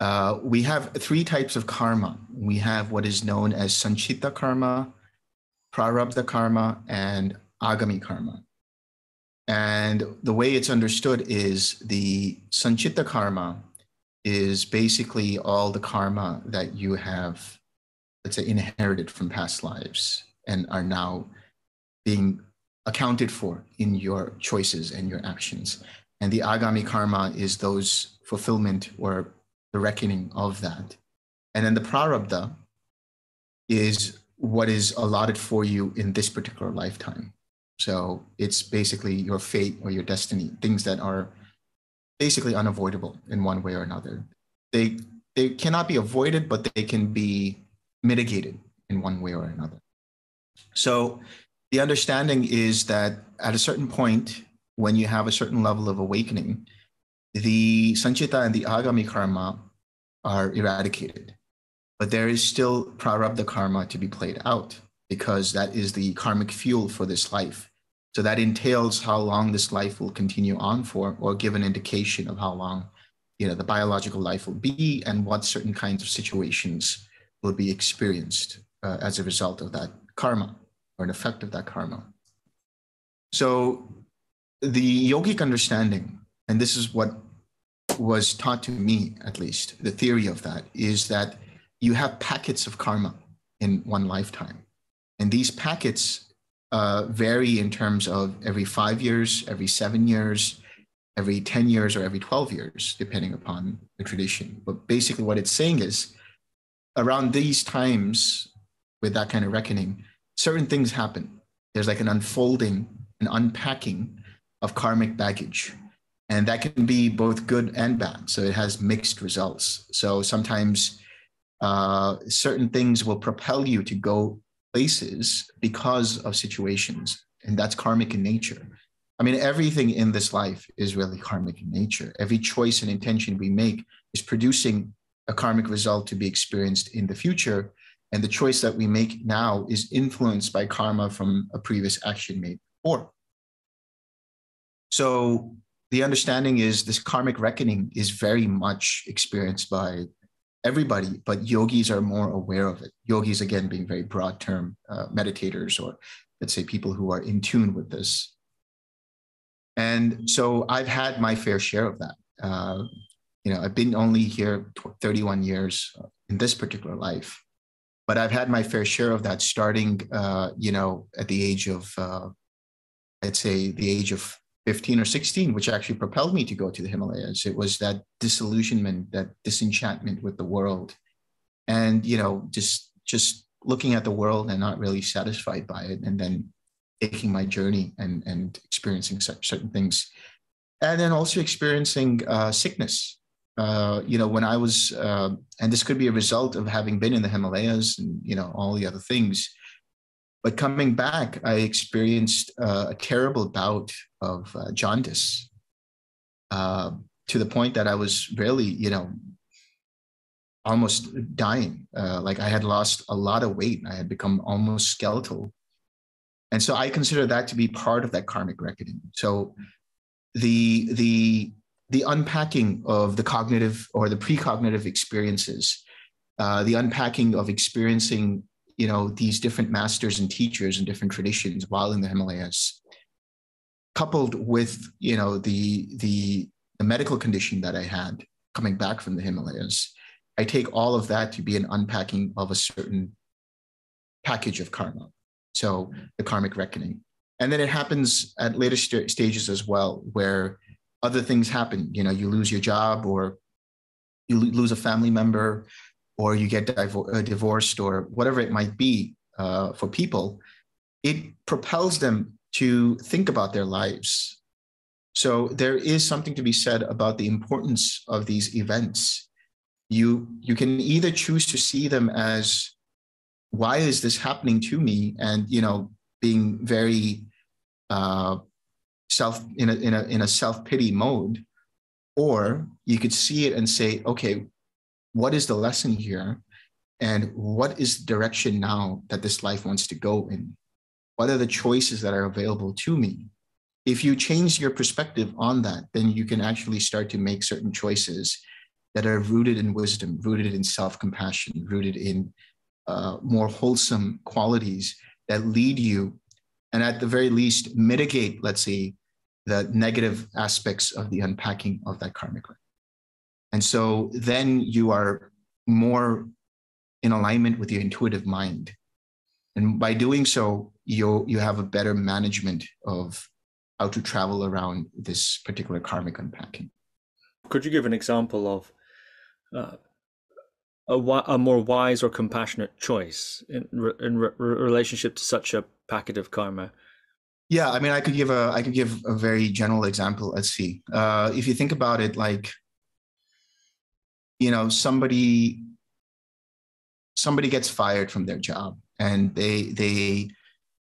Uh, we have three types of karma. We have what is known as sanchita karma, prarabdha karma, and agami karma. And the way it's understood is the sanchita karma is basically all the karma that you have, let's say, inherited from past lives and are now being accounted for in your choices and your actions. And the agami karma is those fulfillment or the reckoning of that. And then the prarabdha is what is allotted for you in this particular lifetime. So it's basically your fate or your destiny, things that are basically unavoidable in one way or another. They they cannot be avoided, but they can be mitigated in one way or another. So the understanding is that at a certain point, when you have a certain level of awakening, the sanchita and the agami karma are eradicated. But there is still prarabdha karma to be played out. because that is the karmic fuel for this life. So that entails how long this life will continue on for, or give an indication of how long, you know, the biological life will be and what certain kinds of situations will be experienced uh, as a result of that karma or an effect of that karma. So the yogic understanding, and this is what was taught to me at least, the theory of that is that you have packets of karma in one lifetime. And these packets uh, vary in terms of every five years, every seven years, every 10 years, or every 12 years, depending upon the tradition. But basically, what it's saying is around these times, with that kind of reckoning, certain things happen. There's like an unfolding, an unpacking of karmic baggage. And that can be both good and bad. So it has mixed results. So sometimes uh, certain things will propel you to go places because of situations, and that's karmic in nature. I mean, everything in this life is really karmic in nature. Every choice and intention we make is producing a karmic result to be experienced in the future. And the choice that we make now is influenced by karma from a previous action made before. So the understanding is this karmic reckoning is very much experienced by everybody, but yogis are more aware of it. Yogis, again, being very broad term, uh, meditators, or let's say people who are in tune with this. And so I've had my fair share of that. Uh, you know, I've been only here 31 years in this particular life, but I've had my fair share of that starting, uh, you know, at the age of, uh, I'd say the age of 15 or 16, which actually propelled me to go to the Himalayas. It was that disillusionment, that disenchantment with the world. And, you know, just just looking at the world and not really satisfied by it. And then taking my journey and, and experiencing certain things. And then also experiencing uh, sickness. Uh, you know, when I was, uh, and this could be a result of having been in the Himalayas and, you know, all the other things but coming back, I experienced uh, a terrible bout of uh, jaundice uh, to the point that I was really, you know, almost dying. Uh, like I had lost a lot of weight. I had become almost skeletal. And so I consider that to be part of that karmic reckoning. So the, the, the unpacking of the cognitive or the precognitive experiences, uh, the unpacking of experiencing you know these different masters and teachers and different traditions while in the Himalayas, coupled with you know the the, the medical condition that I had coming back from the Himalayas, I take all of that to be an unpacking of a certain package of karma. So the karmic reckoning. And then it happens at later st- stages as well, where other things happen. You know, you lose your job or you lose a family member or you get divor- uh, divorced or whatever it might be uh, for people, it propels them to think about their lives. So there is something to be said about the importance of these events. You you can either choose to see them as why is this happening to me, and you know being very uh, self in a in a in a self pity mode, or you could see it and say, okay, what is the lesson here? And what is the direction now that this life wants to go in? What are the choices that are available to me? If you change your perspective on that then you can actually start to make certain choices that are rooted in wisdom rooted in self-compassion rooted in uh, more wholesome qualities that lead you and at the very least mitigate let's say the negative aspects of the unpacking of that karmic life and so then you are more in alignment with your intuitive mind. And by doing so, you you have a better management of how to travel around this particular karmic unpacking. Could you give an example of uh, a, a more wise or compassionate choice in, in re- relationship to such a packet of karma? Yeah, I mean, I could give a I could give a very general example. Let's see. Uh, if you think about it, like you know somebody somebody gets fired from their job and they they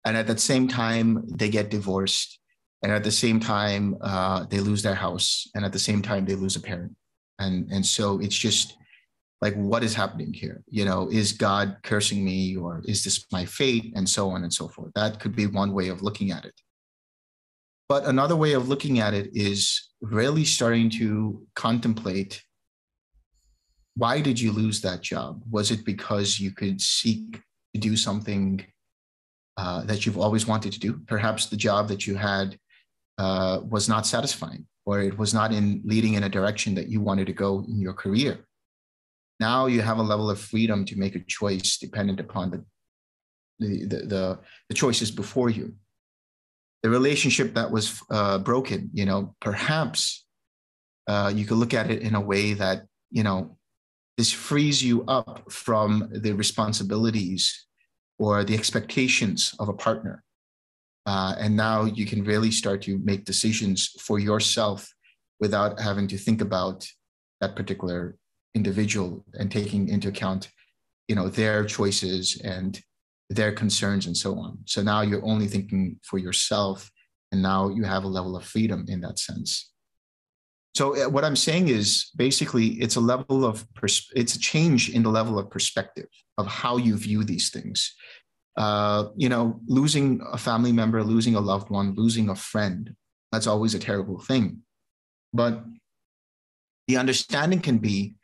and at the same time they get divorced and at the same time uh, they lose their house and at the same time they lose a parent and and so it's just like what is happening here? You know is god cursing me or is this my fate? And so on and so forth. That could be one way of looking at it. But another way of looking at it is really starting to contemplate why did you lose that job? Was it because you could seek to do something uh, that you've always wanted to do? Perhaps the job that you had uh, was not satisfying or it was not in leading in a direction that you wanted to go in your career now you have a level of freedom to make a choice dependent upon the the the, the, the choices before you. The relationship that was uh, broken you know perhaps uh, you could look at it in a way that you know this frees you up from the responsibilities or the expectations of a partner. Uh, and now you can really start to make decisions for yourself without having to think about that particular individual and taking into account you know their choices and their concerns and so on. So now you're only thinking for yourself and now you have a level of freedom in that sense. So uh, what i'm saying is basically it's a level of pers- it's a change in the level of perspective of how you view these things. Uh, you know losing a family member losing a loved one losing a friend that's always a terrible thing. But the understanding can be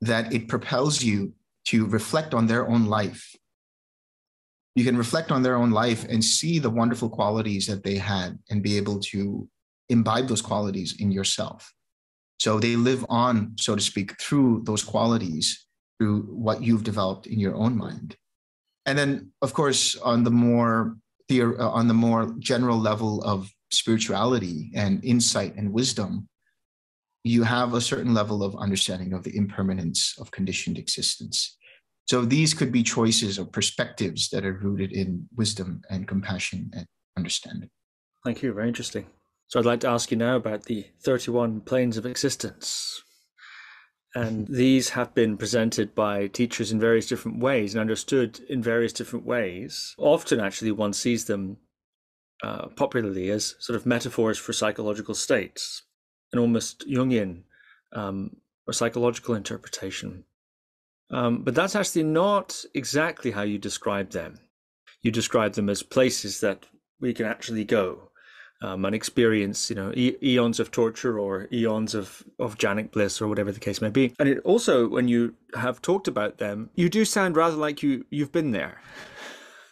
that it propels you to reflect on their own life. You can reflect on their own life and see the wonderful qualities that they had and be able to imbibe those qualities in yourself. So they live on, so to speak, through those qualities, through what you've developed in your own mind. And then, of course, on the more theor- uh, on the more general level of spirituality and insight and wisdom, you have a certain level of understanding of the impermanence of conditioned existence. So these could be choices or perspectives that are rooted in wisdom and compassion and understanding. Thank you. Very interesting. So I'd like to ask you now about the 31 planes of existence. And these have been presented by teachers in various different ways and understood in various different ways. Often, actually, one sees them uh, popularly as sort of metaphors for psychological states an almost Jungian um, or psychological interpretation. Um, but that's actually not exactly how you describe them. You describe them as places that we can actually go um, and experience, you know, e- eons of torture or eons of, of Jhanic bliss or whatever the case may be. And it also, when you have talked about them, you do sound rather like you you've been there.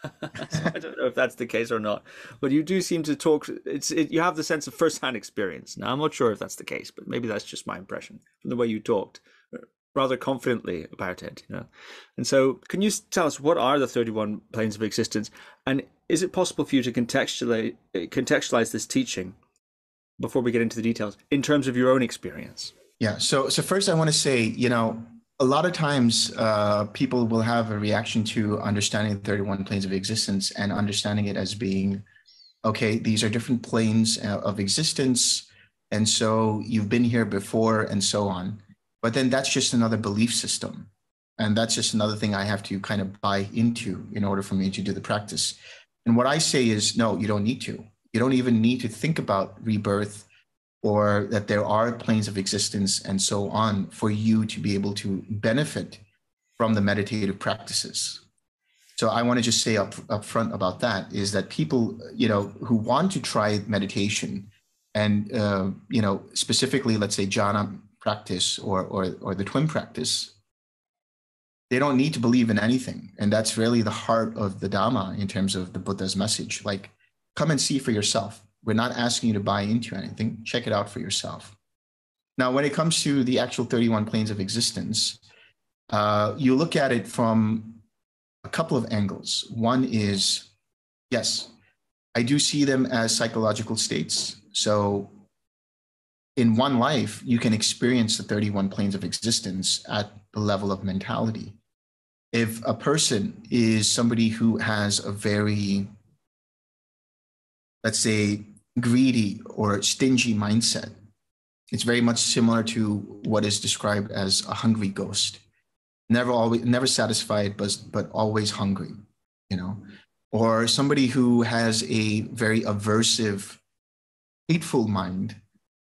so I don't know if that's the case or not, but you do seem to talk. It's it, you have the sense of first-hand experience. Now I'm not sure if that's the case, but maybe that's just my impression from the way you talked, uh, rather confidently about it. You know, and so can you tell us what are the 31 planes of existence, and is it possible for you to contextualize contextualize this teaching before we get into the details in terms of your own experience? Yeah. So so first I want to say, you know, a lot of times uh, people will have a reaction to understanding the 31 planes of existence and understanding it as being okay these are different planes uh, of existence and so you've been here before and so on. But then that's just another belief system. And that's just another thing i have to kind of buy into in order for me to do the practice. And what i say is no you don't need to. You don't even need to think about rebirth or that there are planes of existence and so on for you to be able to benefit from the meditative practices. So i want to just say up, up front about that is that people you know who want to try meditation and uh, you know specifically let's say jhana practice or, or or the TWIM practice they don't need to believe in anything. And that's really the heart of the dhamma in terms of the buddha's message. Like come and see for yourself we're not asking you to buy into anything. Check it out for yourself. Now, when it comes to the actual 31 planes of existence, uh, you look at it from a couple of angles. One is, yes, I do see them as psychological states. So, in one life, you can experience the 31 planes of existence at the level of mentality. If a person is somebody who has a very, let's say, greedy or stingy mindset. It's very much similar to what is described as a hungry ghost. Never always never satisfied, but but always hungry, you know. Or somebody who has a very aversive, hateful mind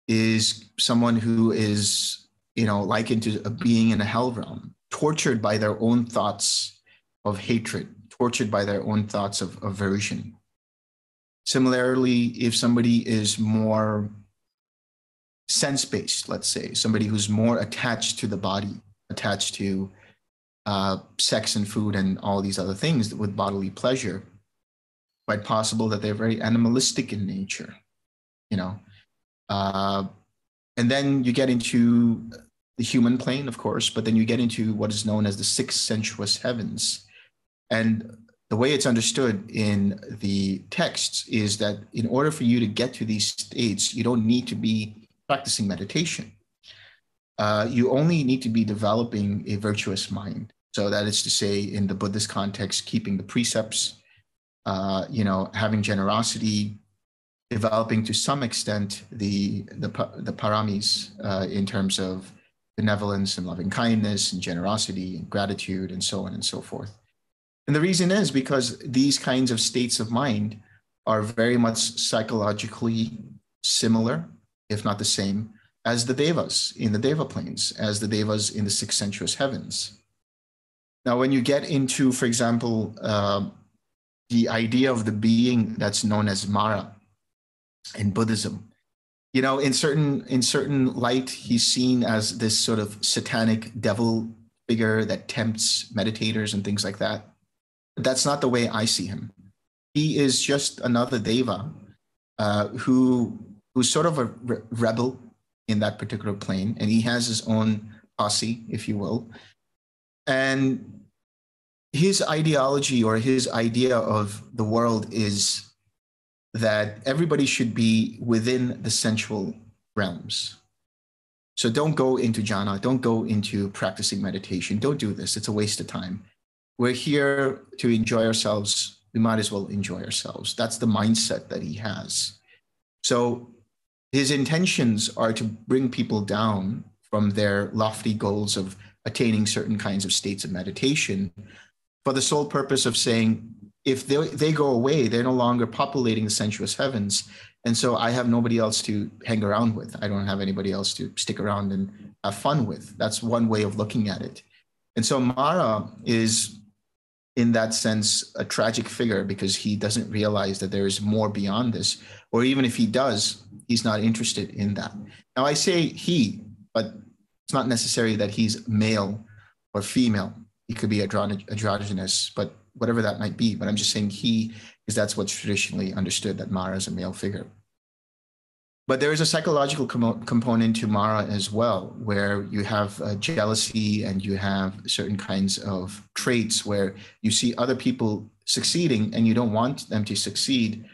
is someone who is, you know, likened to a being in a hell realm, tortured by their own thoughts of hatred, tortured by their own thoughts of aversion. Similarly, if somebody is more sense based, let's say, somebody who's more attached to the body, attached to uh, sex and food and all these other things with bodily pleasure, quite possible that they're very animalistic in nature, you know. Uh, and then you get into the human plane, of course, but then you get into what is known as the six sensuous heavens. And the way it's understood in the texts is that in order for you to get to these states, you don't need to be practicing meditation. Uh, you only need to be developing a virtuous mind. So that is to say, in the Buddhist context, keeping the precepts, uh, you know, having generosity, developing to some extent the the, the paramis uh, in terms of benevolence and loving kindness and generosity and gratitude and so on and so forth. And the reason is because these kinds of states of mind are very much psychologically similar, if not the same, as the devas in the deva planes, as the devas in the six sensuous heavens. Now, when you get into, for example, uh, the idea of the being that's known as Mara in Buddhism, you know, in certain in certain light, he's seen as this sort of satanic devil figure that tempts meditators and things like that. That's not the way I see him. He is just another deva uh, who who's sort of a re- rebel in that particular plane, and he has his own posse, if you will. And his ideology or his idea of the world is that everybody should be within the sensual realms. So don't go into jhana, don't go into practicing meditation. Don't do this. It's a waste of time. We're here to enjoy ourselves. We might as well enjoy ourselves. That's the mindset that he has. So his intentions are to bring people down from their lofty goals of attaining certain kinds of states of meditation for the sole purpose of saying, if they, they go away, they're no longer populating the sensuous heavens. And so I have nobody else to hang around with. I don't have anybody else to stick around and have fun with. That's one way of looking at it. And so Mara is, in that sense, a tragic figure because he doesn't realize that there is more beyond this. Or even if he does, he's not interested in that. Now, I say he, but it's not necessary that he's male or female. He could be androgynous, but whatever that might be. But I'm just saying he, because that's what's traditionally understood that Mara is a male figure. But there is a psychological com- component to Mara as well, where you have uh, jealousy and you have certain kinds of traits where you see other people succeeding and you don't want them to succeed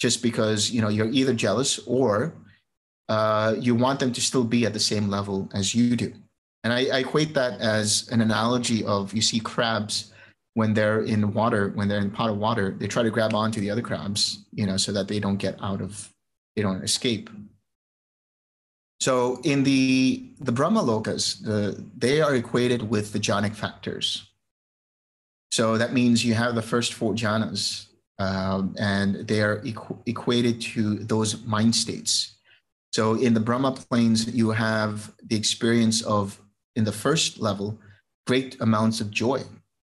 just because you know you're either jealous or uh, you want them to still be at the same level as you do. And I, I equate that as an analogy of you see crabs when they're in water, when they're in a pot of water, they try to grab onto the other crabs, you know, so that they don't get out of, they don't escape. So in the the Brahma lokas, the they are equated with the jhanic factors. So that means you have the first four jhanas, um, and they are equ- equated to those mind states. So in the Brahma planes, you have the experience of in the first level, great amounts of joy,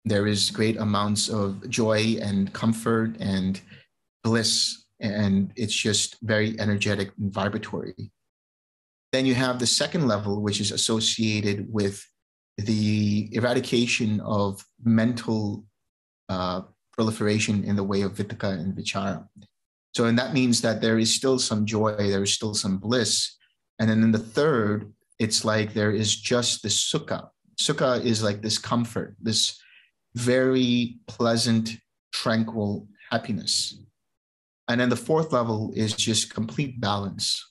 there is great amounts of joy and comfort and bliss and it's just very energetic and vibratory. Then you have the second level which is associated with the eradication of mental uh, proliferation in the way of vitakka and vichara. So and that means that there is still some joy there is still some bliss. And then in the third it's like there is just this sukha. Sukha is like this comfort this very pleasant, tranquil happiness. And then the fourth level is just complete balance.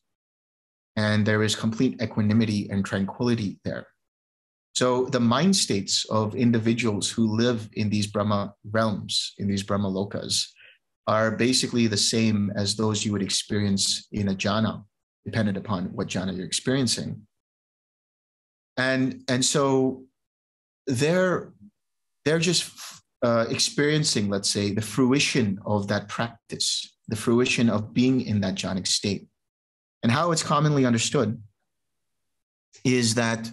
And there is complete equanimity and tranquility there. So the mind states of individuals who live in these Brahma realms, in these Brahma lokas, are basically the same as those you would experience in a jhana, dependent upon what jhana you're experiencing. And, and so they're they're just uh, experiencing, let's say, the fruition of that practice, the fruition of being in that jhanic state. And how it's commonly understood is that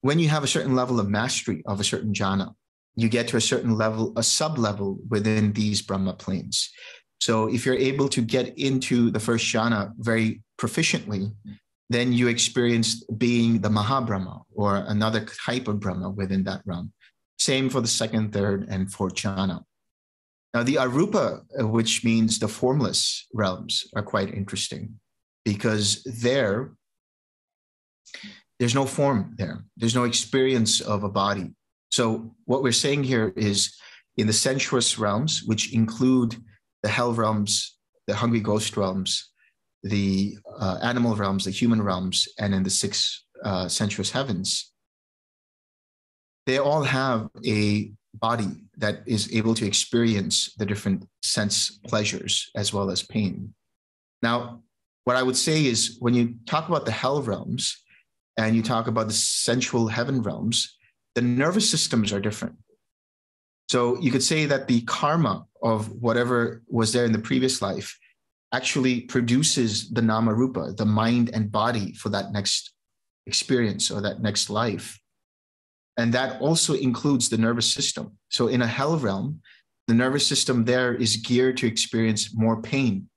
when you have a certain level of mastery of a certain jhana, you get to a certain level, a sub level within these Brahma planes. So if you're able to get into the first jhana very proficiently, then you experience being the Mahabrahma or another type of Brahma within that realm. Same for the second, third, and fourth jhana. Now, the Arupa, uh, which means the formless realms, are quite interesting because there, there's no form there. There's no experience of a body. So, what we're saying here is in the sensuous realms, which include the hell realms, the hungry ghost realms, the uh, animal realms, the human realms, and in the six uh, sensuous heavens, they all have a body that is able to experience the different sense pleasures as well as pain. Now, what I would say is when you talk about the hell realms and you talk about the sensual heaven realms, the nervous systems are different. So you could say that the karma of whatever was there in the previous life actually produces the nama rupa, the mind and body for that next experience or that next life. And that also includes the nervous system. So in a hell realm, the nervous system there is geared to experience more pain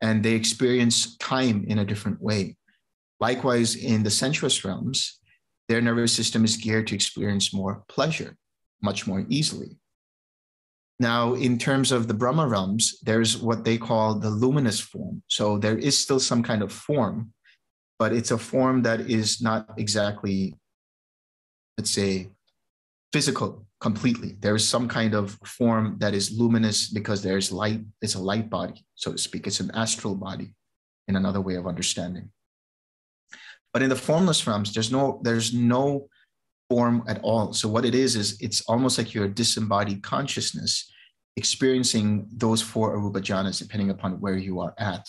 and they experience time in a different way. Likewise, in the sensuous realms, their nervous system is geared to experience more pleasure much more easily. Now, in terms of the Brahma realms, there's what they call the luminous form. So there is still some kind of form, but it's a form that is not exactly, let's say, physical completely. There is some kind of form that is luminous because there's light. It's a light body, so to speak. It's an astral body, in another way of understanding. But in the formless realms, there's no there's no form at all. So what it is is it's almost like your disembodied consciousness experiencing those four arupa jhanas depending upon where you are at.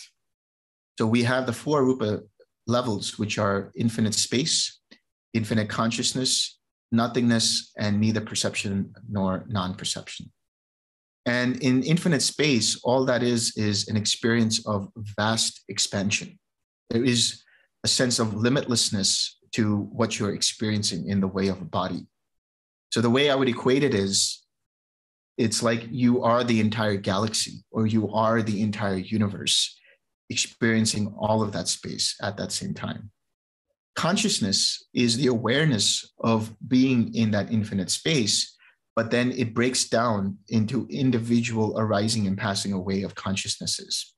So we have the four arupa levels, which are infinite space, infinite consciousness, nothingness, and neither perception nor non-perception. And in infinite space, all that is is an experience of vast expansion. There is a sense of limitlessness to what you're experiencing in the way of a body. So the way I would equate it is it's like you are the entire galaxy or you are the entire universe experiencing all of that space at that same time. Consciousness is the awareness of being in that infinite space, but then it breaks down into individual arising and passing away of consciousnesses.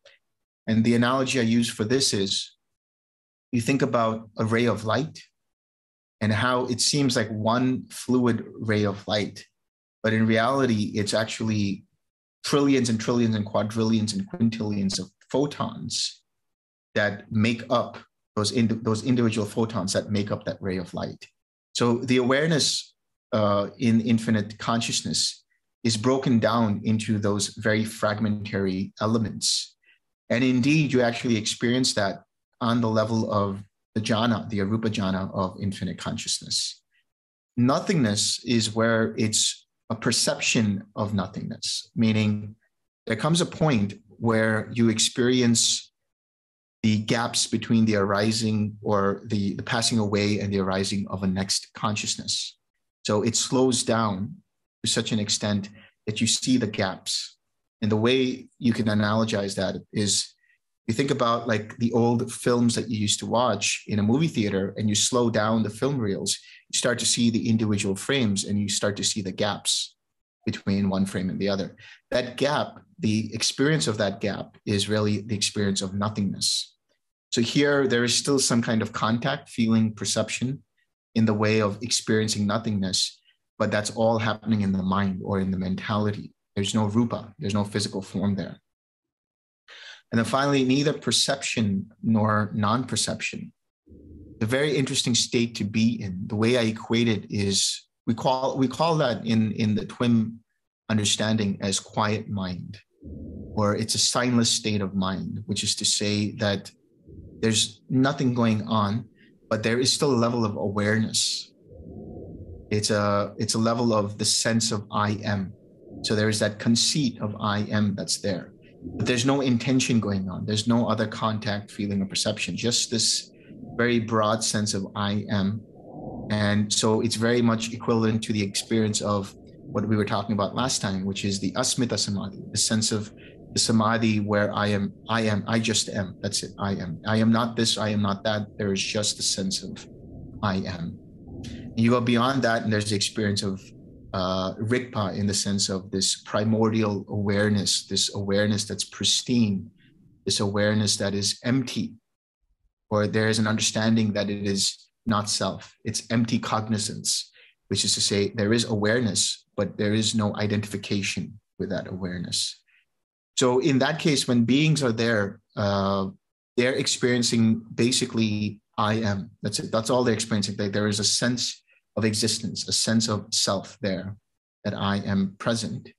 And the analogy I use for this is you think about a ray of light and how it seems like one fluid ray of light, but in reality, it's actually trillions and trillions and quadrillions and quintillions of photons that make up those, those individual photons that make up that ray of light. So the awareness uh, in infinite consciousness is broken down into those very fragmentary elements. And indeed, you actually experience that on the level of the jhana, the arupa jhana of infinite consciousness. Nothingness is where it's a perception of nothingness, meaning there comes a point where you experience the gaps between the arising or the, the passing away and the arising of a next consciousness. So it slows down to such an extent that you see the gaps. And the way you can analogize that is you think about like the old films that you used to watch in a movie theater and you slow down the film reels you start to see the individual frames and you start to see the gaps between one frame and the other that gap the experience of that gap is really the experience of nothingness so here there is still some kind of contact feeling perception in the way of experiencing nothingness but that's all happening in the mind or in the mentality there's no rupa there's no physical form there and then finally, neither perception nor non perception. A very interesting state to be in. The way I equate it is we call, we call that in, in the TWIM understanding as quiet mind, or it's a signless state of mind, which is to say that there's nothing going on, but there is still a level of awareness. It's a, it's a level of the sense of I am. So there is that conceit of I am that's there but there's no intention going on. There's no other contact, feeling, or perception. Just this very broad sense of I am. And so it's very much equivalent to the experience of what we were talking about last time, which is the asmita samadhi, the sense of samadhi where I am, I am, I just am. That's it. I am. I am not this, I am not that. There is just a sense of I am. And you go beyond that, and there's the experience of uh, Rigpa in the sense of this primordial awareness, this awareness that's pristine, this awareness that is empty, or there is an understanding that it is not self. It's empty cognizance, which is to say, there is awareness, but there is no identification with that awareness. So, in that case, when beings are there, uh, they're experiencing basically I am. That's it. That's all they're experiencing. there is a sense of existence, a sense of self there, that I am present.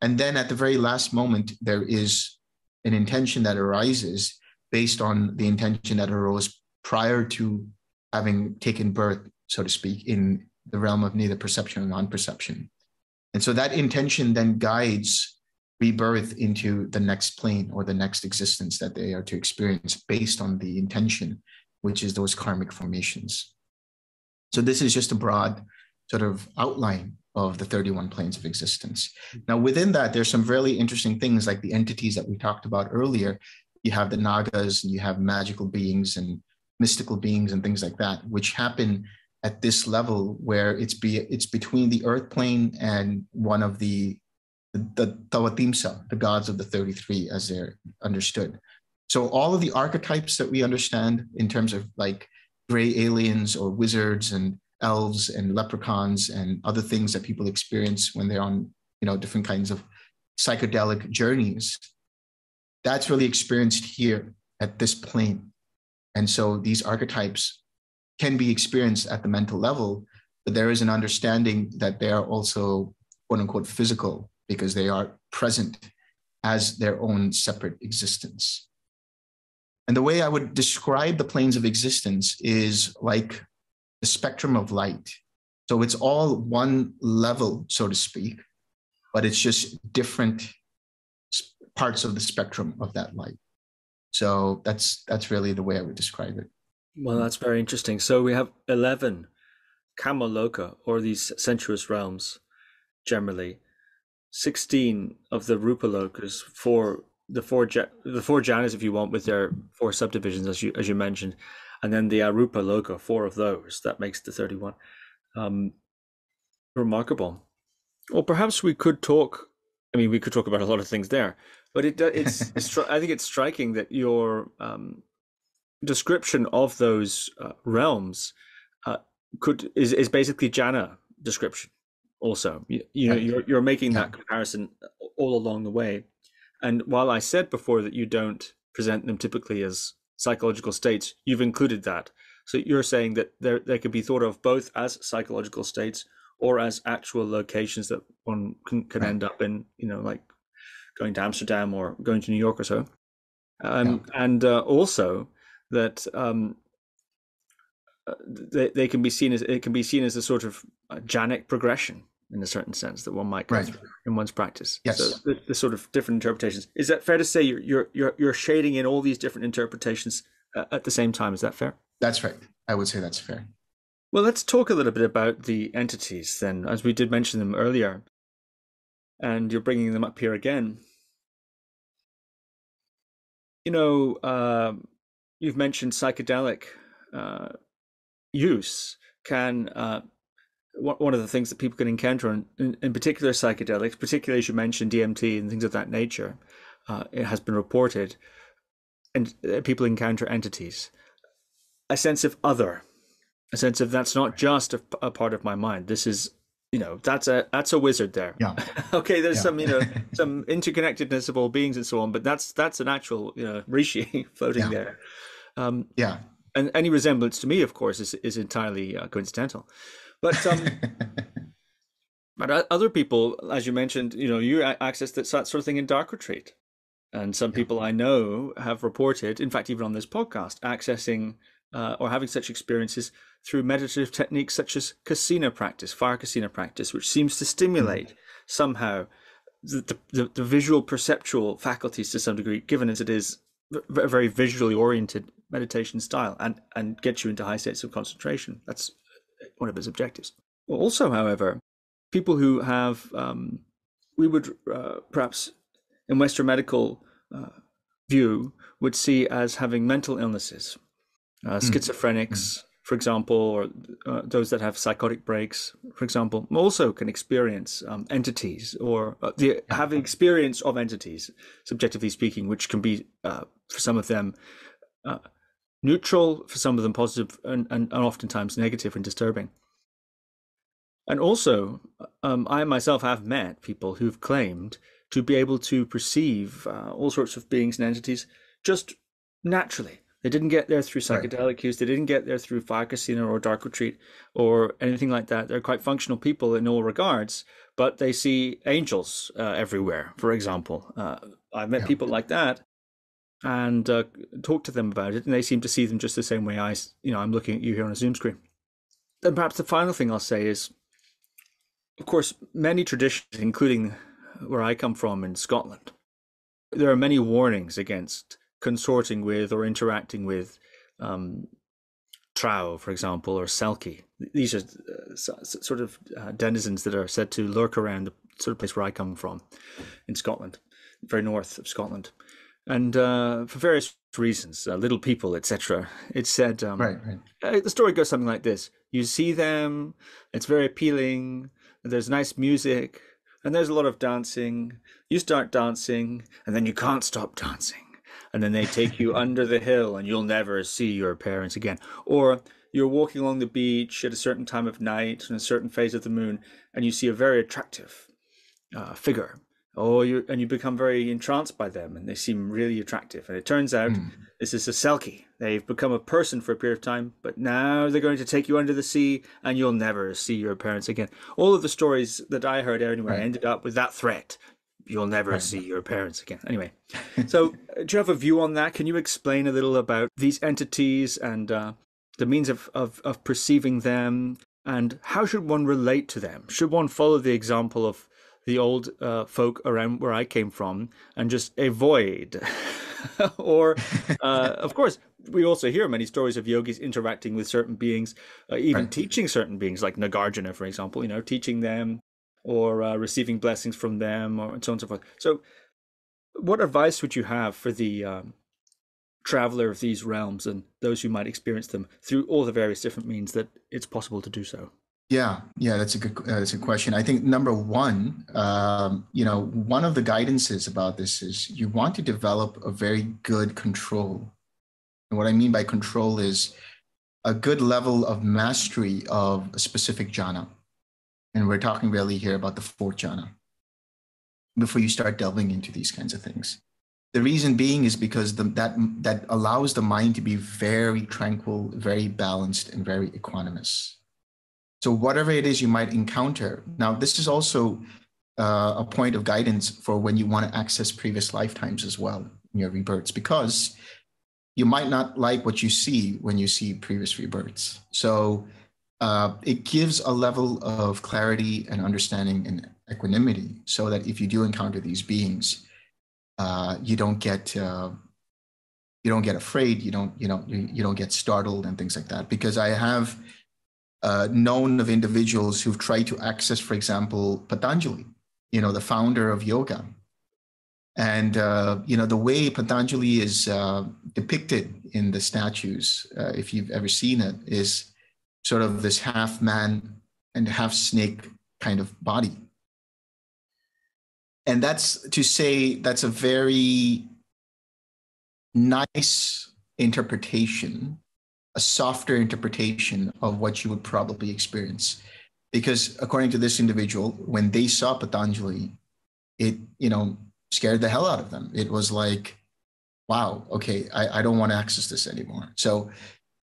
And then at the very last moment, there is an intention that arises based on the intention that arose prior to having taken birth, so to speak, in the realm of neither perception or non perception. And so that intention then guides rebirth into the next plane or the next existence that they are to experience based on the intention, which is those karmic formations. So this is just a broad sort of outline of the 31 planes of existence. Now, within that, there's some really interesting things like the entities that we talked about earlier. You have the Nagas and you have magical beings and mystical beings and things like that, which happen at this level where it's be it's between the earth plane and one of the the, Tavatimsa, the gods of the 33 as they're understood. So all of the archetypes that we understand in terms of like gray aliens or wizards and elves and leprechauns and other things that people experience when they're on you know different kinds of psychedelic journeys that's really experienced here at this plane and so these archetypes can be experienced at the mental level but there is an understanding that they are also quote unquote physical because they are present as their own separate existence and the way I would describe the planes of existence is like the spectrum of light. So it's all one level, so to speak, but it's just different parts of the spectrum of that light. So that's that's really the way I would describe it. Well, that's very interesting. So we have eleven Kamaloka, or these sensuous realms, generally. Sixteen of the Rupalokas, four the four the four jhanas, if you want, with their four subdivisions, as you as you mentioned, and then the Arupa Loka, four of those. That makes the thirty-one. Um, remarkable. Well, perhaps we could talk. I mean, we could talk about a lot of things there, but it it's, it's I think it's striking that your um, description of those uh, realms uh, could is is basically jhana description. Also, you, you know, you're you're making that comparison all along the way. And while I said before that you don't present them typically as psychological states, you've included that. So you're saying that there they could be thought of both as psychological states or as actual locations that one can, can right. end up in, you know, like going to Amsterdam or going to New York or so. Um, yeah. And uh, also that um, uh, they, they can be seen as it can be seen as a sort of jhanic progression in a certain sense that one might go right. through in one's practice. Yes. So the, the, sort of different interpretations. Is that fair to say you're you're you're, you're shading in all these different interpretations uh, at the same time? Is that fair? That's right. I would say that's fair. Well, let's talk a little bit about the entities then, as we did mention them earlier, and you're bringing them up here again. You know, uh, you've mentioned psychedelic uh, use can uh, one of the things that people can encounter, in, in particular psychedelics, particularly as you mentioned DMT and things of that nature, uh, it has been reported, and uh, people encounter entities, a sense of other, a sense of that's not just a, a part of my mind. This is, you know, that's a that's a wizard there. Yeah. okay, there's yeah. some you know some interconnectedness of all beings and so on, but that's that's an actual you know rishi floating yeah. there. Um, yeah. And any resemblance to me, of course, is is entirely uh, coincidental. But um, but other people, as you mentioned, you know, you access that sort of thing in dark retreat, and some yeah. people I know have reported, in fact, even on this podcast, accessing uh, or having such experiences through meditative techniques such as kasina practice, fire kasina practice, which seems to stimulate mm. somehow the, the, the visual perceptual faculties to some degree, given as it is a very visually oriented meditation style, and and get you into high states of concentration. That's one of its objectives. Also, however, people who have, um, we would uh, perhaps in Western medical uh, view, would see as having mental illnesses, uh, hmm. schizophrenics, mm. for example, or uh, those that have psychotic breaks, for example, also can experience um, entities or uh, the, have experience of entities, subjectively speaking, which can be uh, for some of them uh, neutral, for some of them positive, and, and, and oftentimes negative and disturbing. And also, um, I myself have met people who've claimed to be able to perceive uh, all sorts of beings and entities just naturally. They didn't get there through psychedelic right. use. They didn't get there through fire kasina or dark retreat or anything like that. They're quite functional people in all regards, but they see angels uh, everywhere. For example, uh, I've met yeah. people like that and uh, talk to them about it, and they seem to see them just the same way I, you know, I'm looking at you here on a Zoom screen. Then perhaps the final thing I'll say is, of course, many traditions, including where I come from in Scotland, there are many warnings against consorting with or interacting with um, trow, for example, or selkie. These are uh, sort of uh, denizens that are said to lurk around the sort of place where I come from in Scotland, very north of Scotland. And uh, for various reasons, uh, little people, etc. It said, um, right, right. Uh, the story goes something like this: You see them, it's very appealing. There's nice music, and there's a lot of dancing. You start dancing, and then you can't stop dancing. And then they take you under the hill, and you'll never see your parents again. Or you're walking along the beach at a certain time of night in a certain phase of the moon, and you see a very attractive uh, figure oh you and you become very entranced by them and they seem really attractive. And it turns out mm. this is a selkie. They've become a person for a period of time but now they're going to take you under the sea and you'll never see your parents again. All of the stories that i heard anyway right. ended up with that threat. You'll never right. see your parents again. Anyway so uh, do you have a view on that? Can you explain a little about these entities and uh, the means of, of, of perceiving them? And how should one relate to them? Should one follow the example of the old uh, folk around where I came from and just avoid. or, uh, of course, we also hear many stories of yogis interacting with certain beings, uh, even right. teaching certain beings, like Nagarjuna, for example, you know, teaching them or uh, receiving blessings from them, or and so on and so forth. So, what advice would you have for the um, traveler of these realms and those who might experience them through all the various different means that it's possible to do so? Yeah, yeah, that's a good uh, that's a question. I think number one, um, you know, one of the guidances about this is you want to develop a very good control. And what I mean by control is a good level of mastery of a specific jhana. And we're talking really here about the fourth jhana before you start delving into these kinds of things. The reason being is because the, that that allows the mind to be very tranquil, very balanced, and very equanimous so whatever it is you might encounter. Now, this is also uh, a point of guidance for when you want to access previous lifetimes as well in your rebirths, because you might not like what you see when you see previous rebirths. So uh, it gives a level of clarity and understanding and equanimity, so that if you do encounter these beings, uh, you don't get uh, you don't get afraid, you don't you know you, you don't get startled and things like that. Because I have uh, known of individuals who've tried to access, for example, Patanjali, you know, the founder of yoga. And, uh, you know, the way Patanjali is uh, depicted in the statues, uh, if you've ever seen it, is sort of this half man and half snake kind of body. And that's to say, that's a very nice interpretation a softer interpretation of what you would probably experience. Because according to this individual, when they saw Patanjali, it, you know, scared the hell out of them. It was like, wow, okay, I, I don't want to access this anymore. So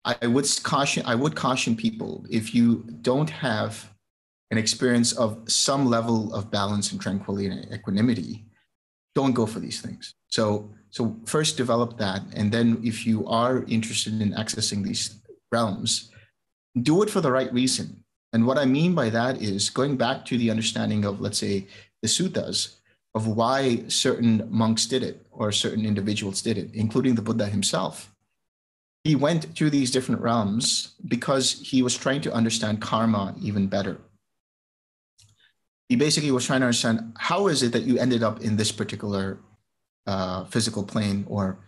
I would caution, I would caution people if you don't have an experience of some level of balance and tranquility and equanimity, don't go for these things. So so first develop that, and then if you are interested in accessing these realms, do it for the right reason. And what I mean by that is going back to the understanding of, let's say, the suttas of why certain monks did it or certain individuals did it, including the Buddha himself. he went to these different realms because he was trying to understand karma even better. He basically was trying to understand how is it that you ended up in this particular uh, physical plane or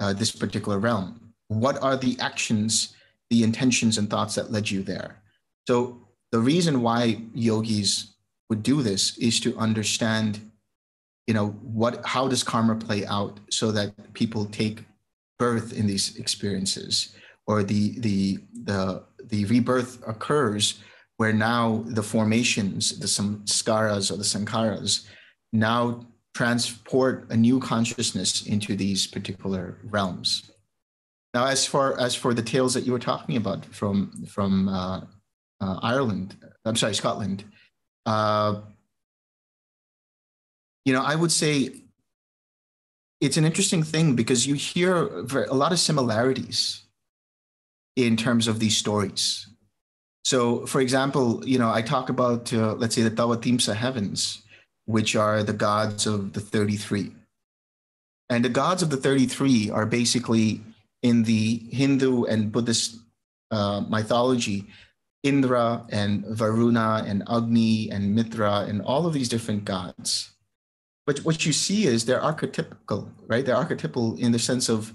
uh, this particular realm? What are the actions, the intentions, and thoughts that led you there? So, the reason why yogis would do this is to understand you know what how does karma play out so that people take birth in these experiences or the the the the rebirth occurs where now the formations the samskaras or the sankharas now transport a new consciousness into these particular realms now as far as for the tales that you were talking about from from uh, uh, ireland i'm sorry scotland uh, you know, I would say it's an interesting thing because you hear a lot of similarities in terms of these stories. So, for example, you know, I talk about, uh, let's say, the Tavatimsa heavens, which are the gods of the 33. And the gods of the 33 are basically in the Hindu and Buddhist uh, mythology, Indra and Varuna and Agni and Mitra and all of these different gods but what you see is they're archetypical, right? They're archetypal in the sense of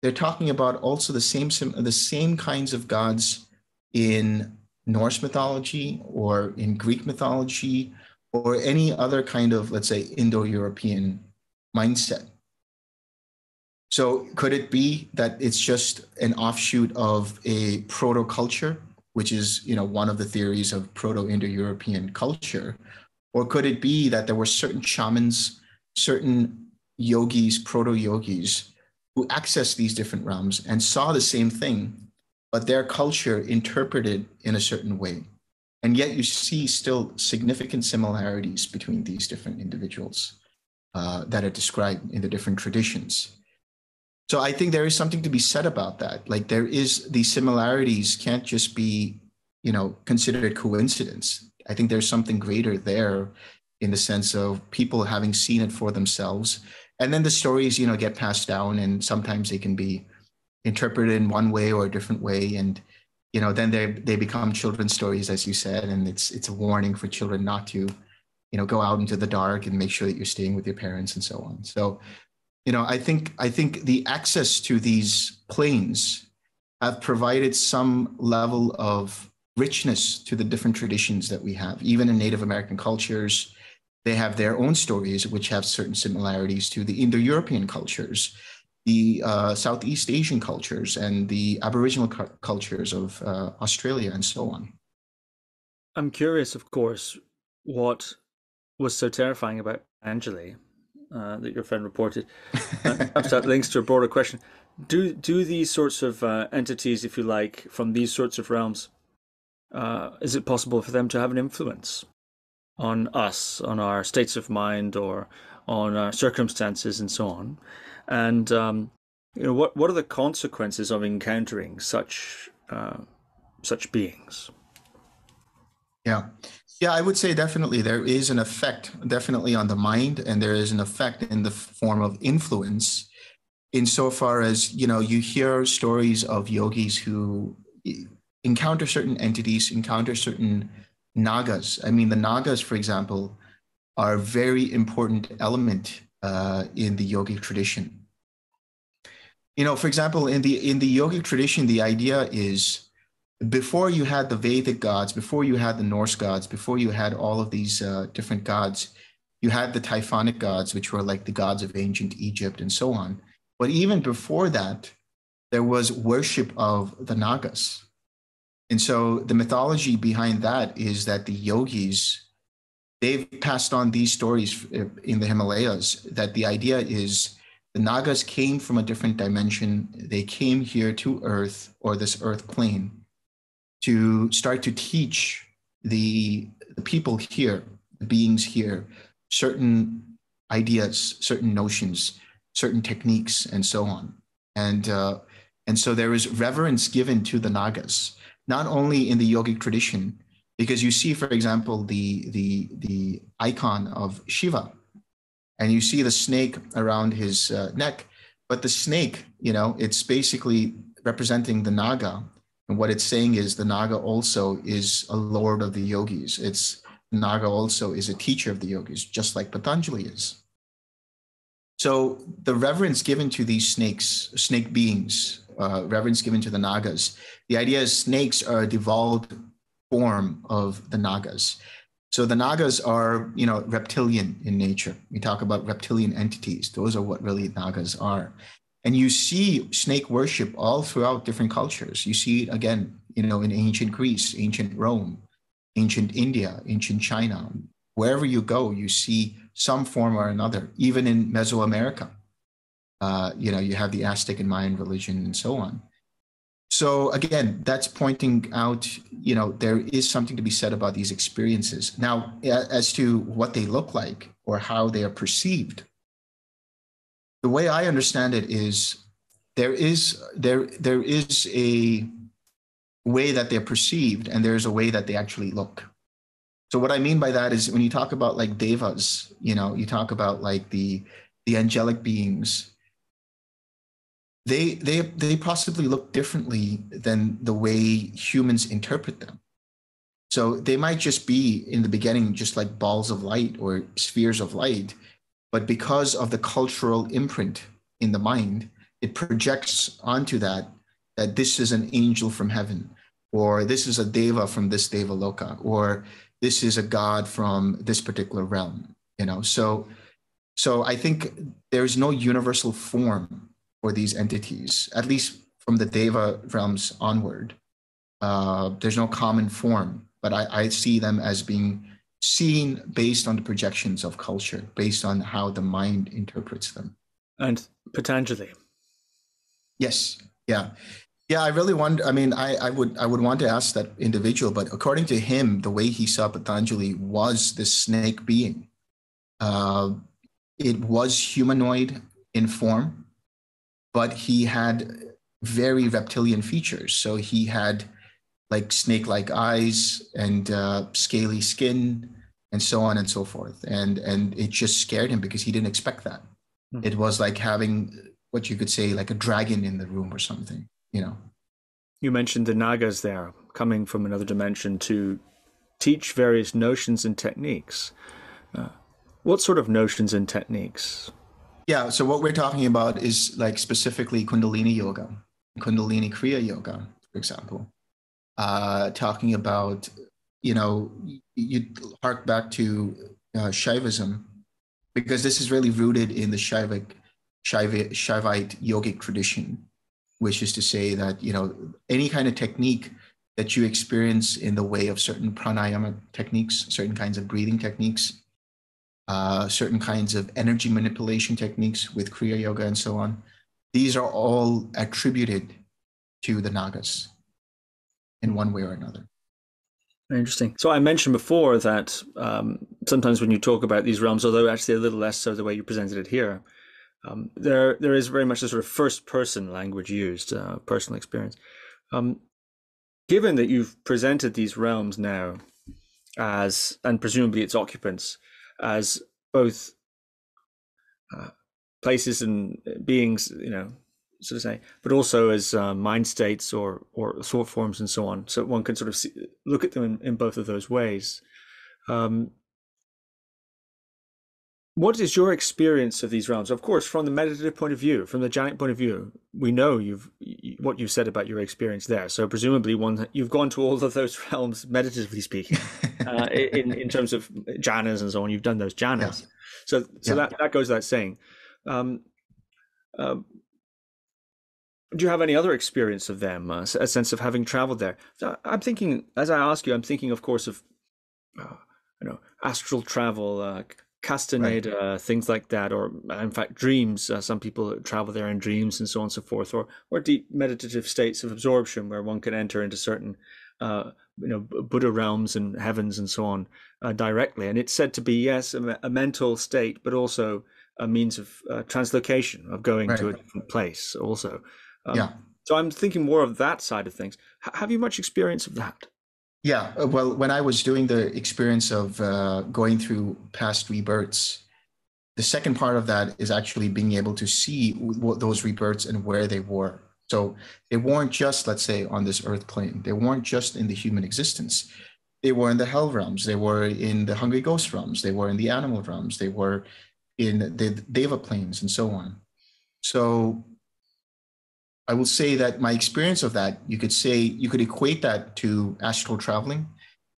they're talking about also the same the same kinds of gods in Norse mythology or in Greek mythology or any other kind of let's say Indo-European mindset. So could it be that it's just an offshoot of a proto culture, which is you know one of the theories of proto Indo-European culture, or could it be that there were certain shamans, certain yogis, proto yogis, who accessed these different realms and saw the same thing, but their culture interpreted in a certain way? And yet you see still significant similarities between these different individuals uh, that are described in the different traditions. So I think there is something to be said about that. Like there is these similarities can't just be, you know, considered coincidence. I think there's something greater there in the sense of people having seen it for themselves. And then the stories, you know, get passed down and sometimes they can be interpreted in one way or a different way. And, you know, then they they become children's stories, as you said, and it's it's a warning for children not to, you know, go out into the dark and make sure that you're staying with your parents and so on. So, you know, I think I think the access to these planes have provided some level of richness to the different traditions that we have. Even in Native American cultures, they have their own stories, which have certain similarities to the Indo European cultures, the uh, Southeast Asian cultures, and the Aboriginal cu- cultures of uh, Australia, and so on. I'm curious, of course, what was so terrifying about Angeli uh, that your friend reported. Uh, perhaps that links to a broader question. Do do these sorts of uh, entities, if you like, from these sorts of realms, uh, is it possible for them to have an influence on us, on our states of mind, or on our circumstances, and so on? And um, you know, what what are the consequences of encountering such uh, such beings? Yeah. Yeah, I would say definitely there is an effect, definitely on the mind, and there is an effect in the form of influence insofar as you know you hear stories of yogis who encounter certain entities, encounter certain nagas. I mean, the nagas, for example, are a very important element uh, in the yogic tradition. You know, for example, in the in the yogic tradition, the idea is before you had the Vedic gods, before you had the Norse gods, before you had all of these uh, different gods, you had the Typhonic gods, which were like the gods of ancient Egypt and so on. But even before that, there was worship of the Nagas. And so the mythology behind that is that the yogis, they've passed on these stories in the Himalayas, that the idea is the Nagas came from a different dimension. They came here to Earth or this Earth plane to start to teach the, the people here, the beings here, certain ideas, certain notions, certain techniques, and so on. And, uh, and so there is reverence given to the Nagas not only in the yogic tradition, because you see, for example, the, the, the icon of Shiva, and you see the snake around his uh, neck, but the snake, you know, it's basically representing the Naga. And what it's saying is the Naga also is a lord of the yogis. It's Naga also is a teacher of the yogis, just like Patanjali is. So the reverence given to these snakes, snake beings, uh, reverence given to the Nagas, the idea is snakes are a devolved form of the Nagas. So the Nagas are, you know, reptilian in nature. We talk about reptilian entities. Those are what really Nagas are. And you see snake worship all throughout different cultures. You see it again, you know, in ancient Greece, ancient Rome, ancient India, ancient China. Wherever you go, you see some form or another. Even in Mesoamerica, uh, you know, you have the Aztec and Mayan religion and so on. So again, that's pointing out, you know, there is something to be said about these experiences. Now, as to what they look like or how they are perceived, the way I understand it is there is there there is a way that they're perceived and there's a way that they actually look. So what I mean by that is when you talk about like devas, you know, you talk about like the the angelic beings they they they possibly look differently than the way humans interpret them. So they might just be in the beginning just like balls of light or spheres of light but because of the cultural imprint in the mind it projects onto that that this is an angel from heaven or this is a deva from this deva loka or this is a god from this particular realm you know? So so i think there's no universal form for these entities, at least from the Deva realms onward. Uh, there's no common form, but I, I see them as being seen based on the projections of culture, based on how the mind interprets them. And Patanjali. Yes. Yeah. Yeah, I really want. I mean, I, I would I would want to ask that individual, but according to him, the way he saw Patanjali was this snake being. Uh, it was humanoid in form, but he had very reptilian features. So he had like snake-like eyes and uh, scaly skin and so on and so forth. And and it just scared him because he didn't expect that. Mm-hmm. It was like having what you could say like a dragon in the room or something, you know. You mentioned the Nagas there coming from another dimension to teach various notions and techniques. Uh, what sort of notions and techniques? Yeah. So what we're talking about is like specifically Kundalini yoga, Kundalini Kriya yoga, for example. Uh, talking about, you know, you hark back to uh, Shaivism, because this is really rooted in the Shaivic, Shaivi, Shaivite yogic tradition, which is to say that, you know, any kind of technique that you experience in the way of certain pranayama techniques, certain kinds of breathing techniques, uh, certain kinds of energy manipulation techniques with Kriya Yoga and so on. These are all attributed to the Nagas in one way or another. Interesting. So I mentioned before that um, sometimes when you talk about these realms, although actually a little less so the way you presented it here, um, there there is very much a sort of first person language used, uh, personal experience. Um, given that you've presented these realms now as, and presumably its occupants, as both uh, places and beings, you know, so to say, but also as uh, mind states or or thought forms and so on. So one can sort of see, look at them in, in both of those ways. Um, what is your experience of these realms? Of course, from the meditative point of view, from the jhanic point of view, we know you've what you've said about your experience there. So presumably, one you've gone to all of those realms, meditatively speaking, uh, in in terms of jhanas and so on. You've done those jhanas, yeah. so so yeah. that that goes without saying. Um, uh, do you have any other experience of them? Uh, a sense of having traveled there? I'm thinking, as I ask you, I'm thinking, of course, of uh, you know astral travel uh, Castaneda, right. uh, things like that, or in fact, dreams. Uh, some people travel there in dreams and so on and so forth, or or deep meditative states of absorption where one can enter into certain, uh, you know, Buddha realms and heavens and so on uh, directly. And it's said to be yes, a, a, mental state, but also a means of uh, translocation of going right. to a different place. Also, um, yeah. So I'm thinking more of that side of things. H- have you much experience of that? Yeah, uh, well, when I was doing the experience of uh, going through past rebirths, the second part of that is actually being able to see what those rebirths and where they were. So they weren't just, let's say, on this earth plane. They weren't just in the human existence. They were in the hell realms. They were in the hungry ghost realms. They were in the animal realms. They were in the deva planes and so on. So I will say that my experience of that, you could say, you could equate that to astral traveling.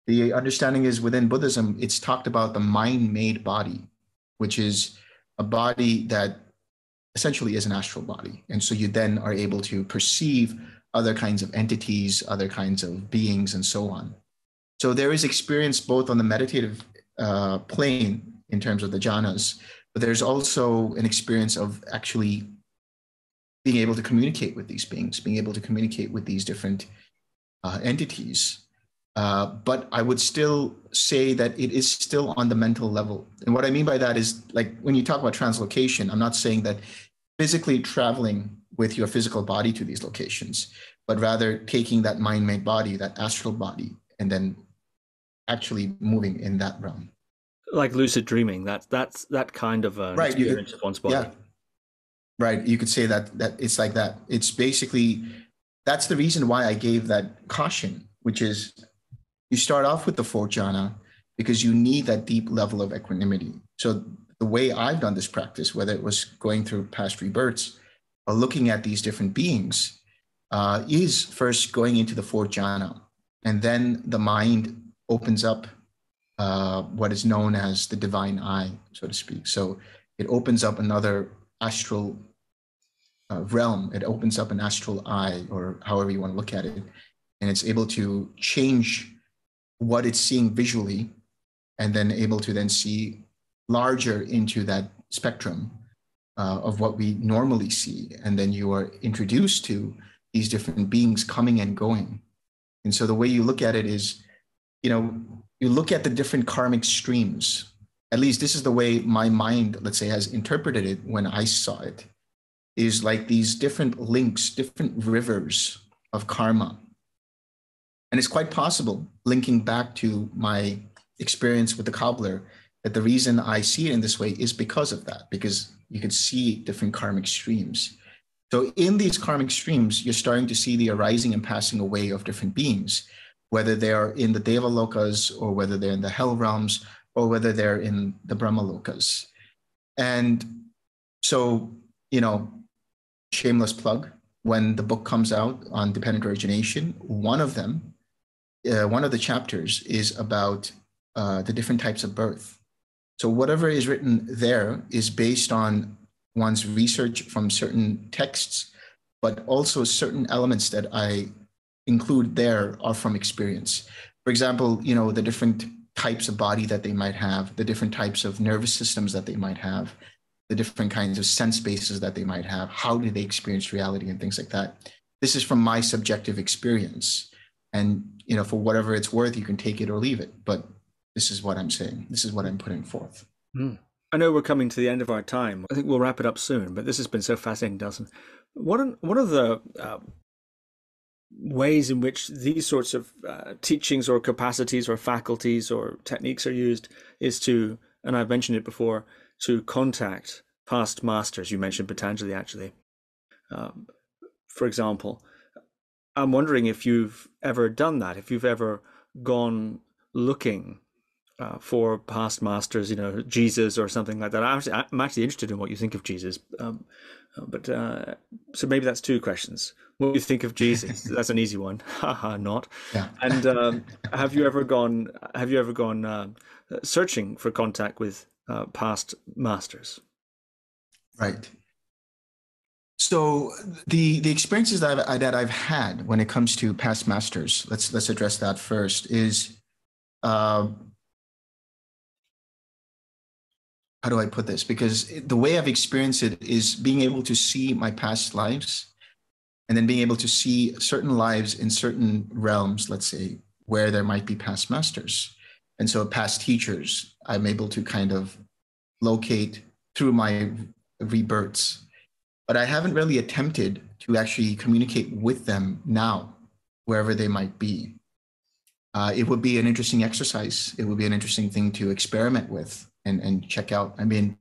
The understanding is within Buddhism, it's talked about the mind made body, which is a body that essentially is an astral body. And so you then are able to perceive other kinds of entities, other kinds of beings, and so on. So there is experience both on the meditative uh, plane in terms of the jhanas, but there's also an experience of actually being able to communicate with these beings, being able to communicate with these different uh, entities. Uh, but I would still say that it is still on the mental level. And what I mean by that is like when you talk about translocation, I'm not saying that physically traveling with your physical body to these locations, but rather taking that mind made body, that astral body, and then actually moving in that realm. Like lucid dreaming, that's that's that kind of uh, right. experience you, of one's body. Yeah. Right. You could say that that it's like that. It's basically that's the reason why I gave that caution, which is you start off with the fourth jhana because you need that deep level of equanimity. So the way I've done this practice, whether it was going through past rebirths or looking at these different beings, uh, is first going into the fourth jhana, and then the mind opens up uh, what is known as the divine eye, so to speak. So it opens up another astral uh, realm. It opens up an astral eye, or however you want to look at it, and it's able to change what it's seeing visually and then able to then see larger into that spectrum uh, of what we normally see. And then you are introduced to these different beings coming and going. And so the way you look at it is you know you look at the different karmic streams. At least this is the way my mind let's say has interpreted it when i saw it is like these different links different rivers of karma and it's quite possible, linking back to my experience with the cobbler, that the reason I see it in this way is because of that, because you can see different karmic streams. So in these karmic streams, you're starting to see the arising and passing away of different beings, whether they are in the Deva lokas or whether they're in the hell realms or whether they're in the Brahma lokas. And so, you know, shameless plug, when the book comes out on dependent origination, one of them uh, one of the chapters is about uh, the different types of birth. So whatever is written there is based on one's research from certain texts, but also certain elements that I include there are from experience. For example, you know, the different types of body that they might have, the different types of nervous systems that they might have, the different kinds of sense bases that they might have, how do they experience reality and things like that. This is from my subjective experience. And you know, for whatever it's worth, you can take it or leave it. But this is what I'm saying. This is what I'm putting forth. Mm. I know we're coming to the end of our time. I think we'll wrap it up soon. But this has been so fascinating, Delson. What are, what are the uh, ways in which these sorts of uh, teachings or capacities or faculties or techniques are used is to, and I've mentioned it before, to contact past masters. You mentioned Patanjali actually. Um, for example, I'm wondering if you've ever done that, if you've ever gone looking uh, for past masters, you know, Jesus or something like that. I'm actually, I'm actually interested in what you think of Jesus. Um, uh, but uh, so maybe that's two questions. What do you think of Jesus? that's an easy one. Haha, not. Yeah. And um, have you ever gone? Have you ever gone uh, searching for contact with uh, past masters? Right. So the the experiences that I've, that I've had when it comes to past masters, let's let's address that first. Is uh, how do I put this? Because the way I've experienced it is being able to see my past lives, and then being able to see certain lives in certain realms. Let's say where there might be past masters, and so past teachers. I'm able to kind of locate through my rebirths but I haven't really attempted to actually communicate with them now, wherever they might be. Uh, it would be an interesting exercise. It would be an interesting thing to experiment with and, and check out. I mean,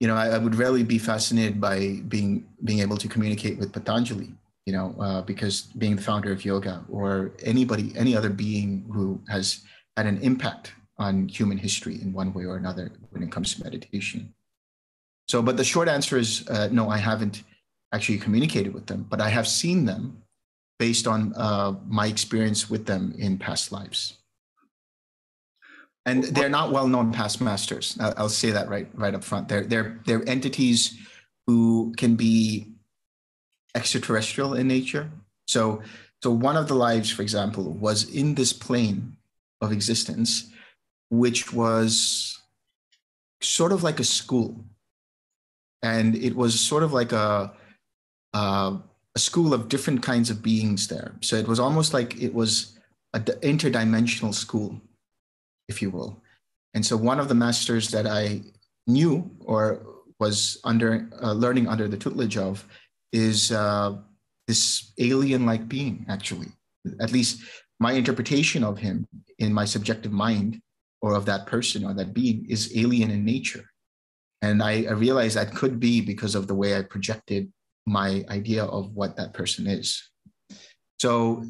you know, I, I would really be fascinated by being being able to communicate with Patanjali you know, uh, because being the founder of yoga or anybody, any other being who has had an impact on human history in one way or another when it comes to meditation. So, but the short answer is uh, no, I haven't actually communicated with them, but I have seen them based on uh, my experience with them in past lives. And they're not well-known past masters. I'll say that right, right up front. They're they're they're entities who can be extraterrestrial in nature. So, so one of the lives, for example, was in this plane of existence, which was sort of like a school, and it was sort of like a, a, a school of different kinds of beings there. So it was almost like it was an interdimensional school, if you will. And so one of the masters that I knew or was under uh, learning under the tutelage of is uh, this alien-like being. Actually, at least my interpretation of him in my subjective mind or of that person or that being is alien in nature. And I, I realized that could be because of the way I projected my idea of what that person is. So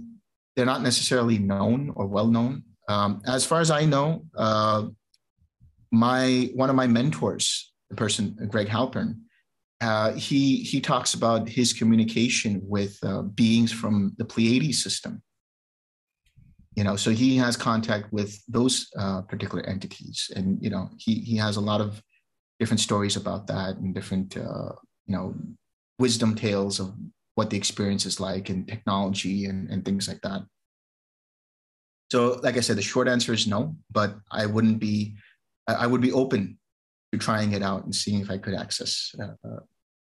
they're not necessarily known or well known. Um, as far as I know, uh, my one of my mentors the person Greg Halpern, uh, he he talks about his communication with uh, beings from the Pleiades system. You know, so he has contact with those uh, particular entities, and you know, he he has a lot of different stories about that and different uh, you know wisdom tales of what the experience is like and technology and, and things like that. So, like I said, the short answer is no, but I wouldn't be, I would be open to trying it out and seeing if I could access uh, uh,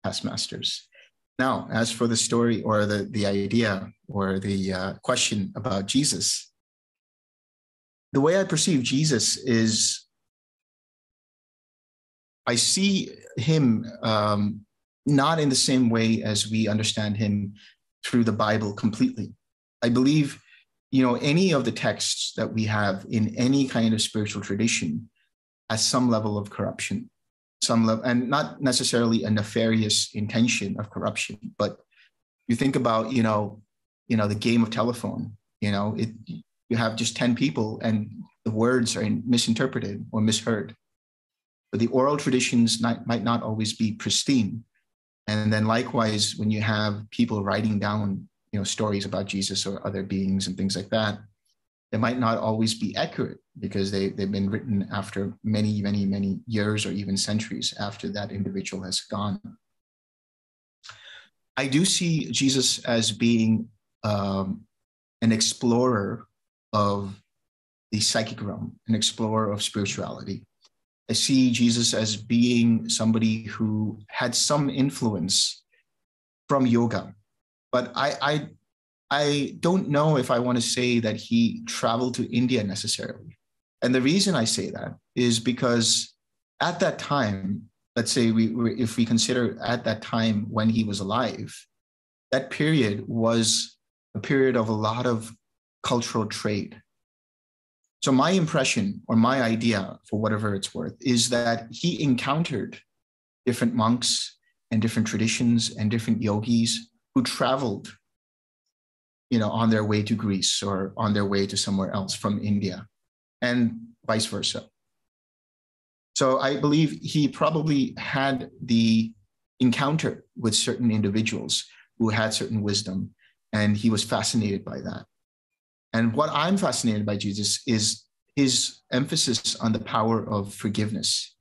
past masters. Now, as for the story or the, the idea or the uh, question about Jesus, the way I perceive Jesus is I see him um, not in the same way as we understand him through the Bible completely. I believe, you know, any of the texts that we have in any kind of spiritual tradition has some level of corruption, some level, and not necessarily a nefarious intention of corruption, but you think about, you know, you know, the game of telephone, you know, it, you have just 10 people and the words are misinterpreted or misheard. But the oral traditions not, might not always be pristine. And then likewise, when you have people writing down, you know, stories about Jesus or other beings and things like that, they might not always be accurate because they, they've been written after many, many, many years or even centuries after that individual has gone. I do see Jesus as being um, an explorer of the psychic realm, an explorer of spirituality. I see Jesus as being somebody who had some influence from yoga, but I, I I don't know if I want to say that he traveled to India necessarily. And the reason I say that is because at that time, let's say we, if we consider at that time when he was alive, that period was a period of a lot of cultural trade. So my impression or my idea, for whatever it's worth, is that he encountered different monks and different traditions and different yogis who traveled you know, on their way to Greece or on their way to somewhere else from India, and vice versa. So I believe he probably had the encounter with certain individuals who had certain wisdom, and he was fascinated by that. And what I'm fascinated by Jesus is his emphasis on the power of forgiveness.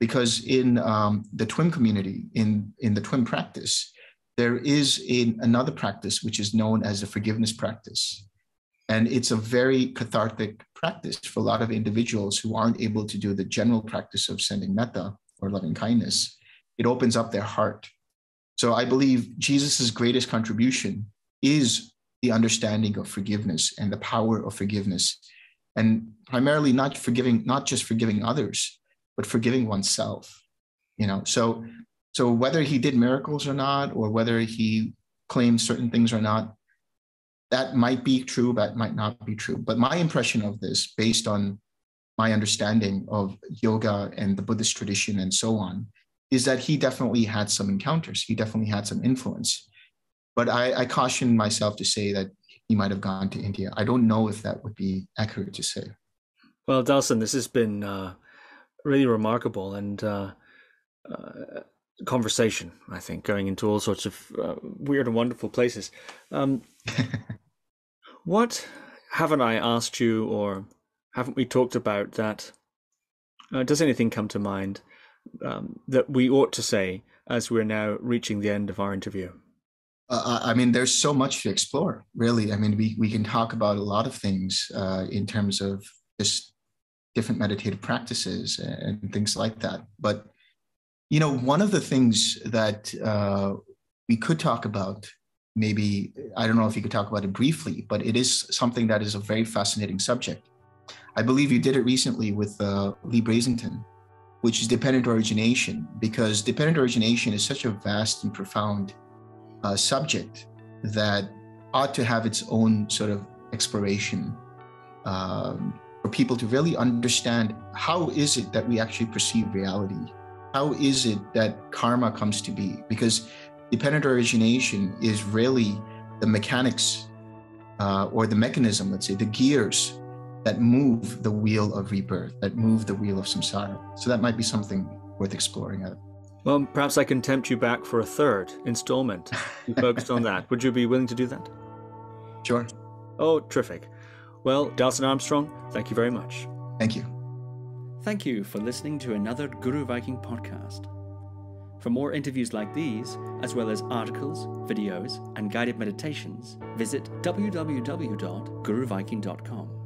Because in um, the TWIM community, in, in the TWIM practice, there is in another practice which is known as the forgiveness practice. And it's a very cathartic practice for a lot of individuals who aren't able to do the general practice of sending metta or loving kindness. It opens up their heart. So I believe Jesus' greatest contribution is the understanding of forgiveness and the power of forgiveness. And primarily not forgiving, not just forgiving others, but forgiving oneself. You know, so so whether he did miracles or not, or whether he claimed certain things or not, that might be true, that might not be true. But my impression of this, based on my understanding of yoga and the Buddhist tradition and so on, is that he definitely had some encounters. He definitely had some influence. but I, I caution myself to say that he might have gone to India. I don't know if that would be accurate to say. Well, Delson, this has been uh, really remarkable and uh, uh, conversation. I think going into all sorts of uh, weird and wonderful places. Um, what haven't I asked you, or haven't we talked about that? Uh, does anything come to mind um, that we ought to say as we're now reaching the end of our interview? Uh, I mean, there's so much to explore, really. I mean, we, we can talk about a lot of things uh, in terms of just different meditative practices and things like that. But, you know, one of the things that uh, we could talk about, maybe, I don't know if you could talk about it briefly, but it is something that is a very fascinating subject. I believe you did it recently with uh, Leigh Brasington, which is dependent origination, because dependent origination is such a vast and profound uh, subject that ought to have its own sort of exploration um, for people to really understand how is it that we actually perceive reality how is it that karma comes to be because dependent origination is really the mechanics uh, or the mechanism let's say the gears that move the wheel of rebirth that move the wheel of samsara so that might be something worth exploring well, perhaps I can tempt you back for a third installment. You focused on that. Would you be willing to do that? Sure. Oh, terrific. Well, Delson Armstrong, thank you very much. Thank you. Thank you for listening to another Guru Viking podcast. For more interviews like these, as well as articles, videos, and guided meditations, visit www.guruviking.com.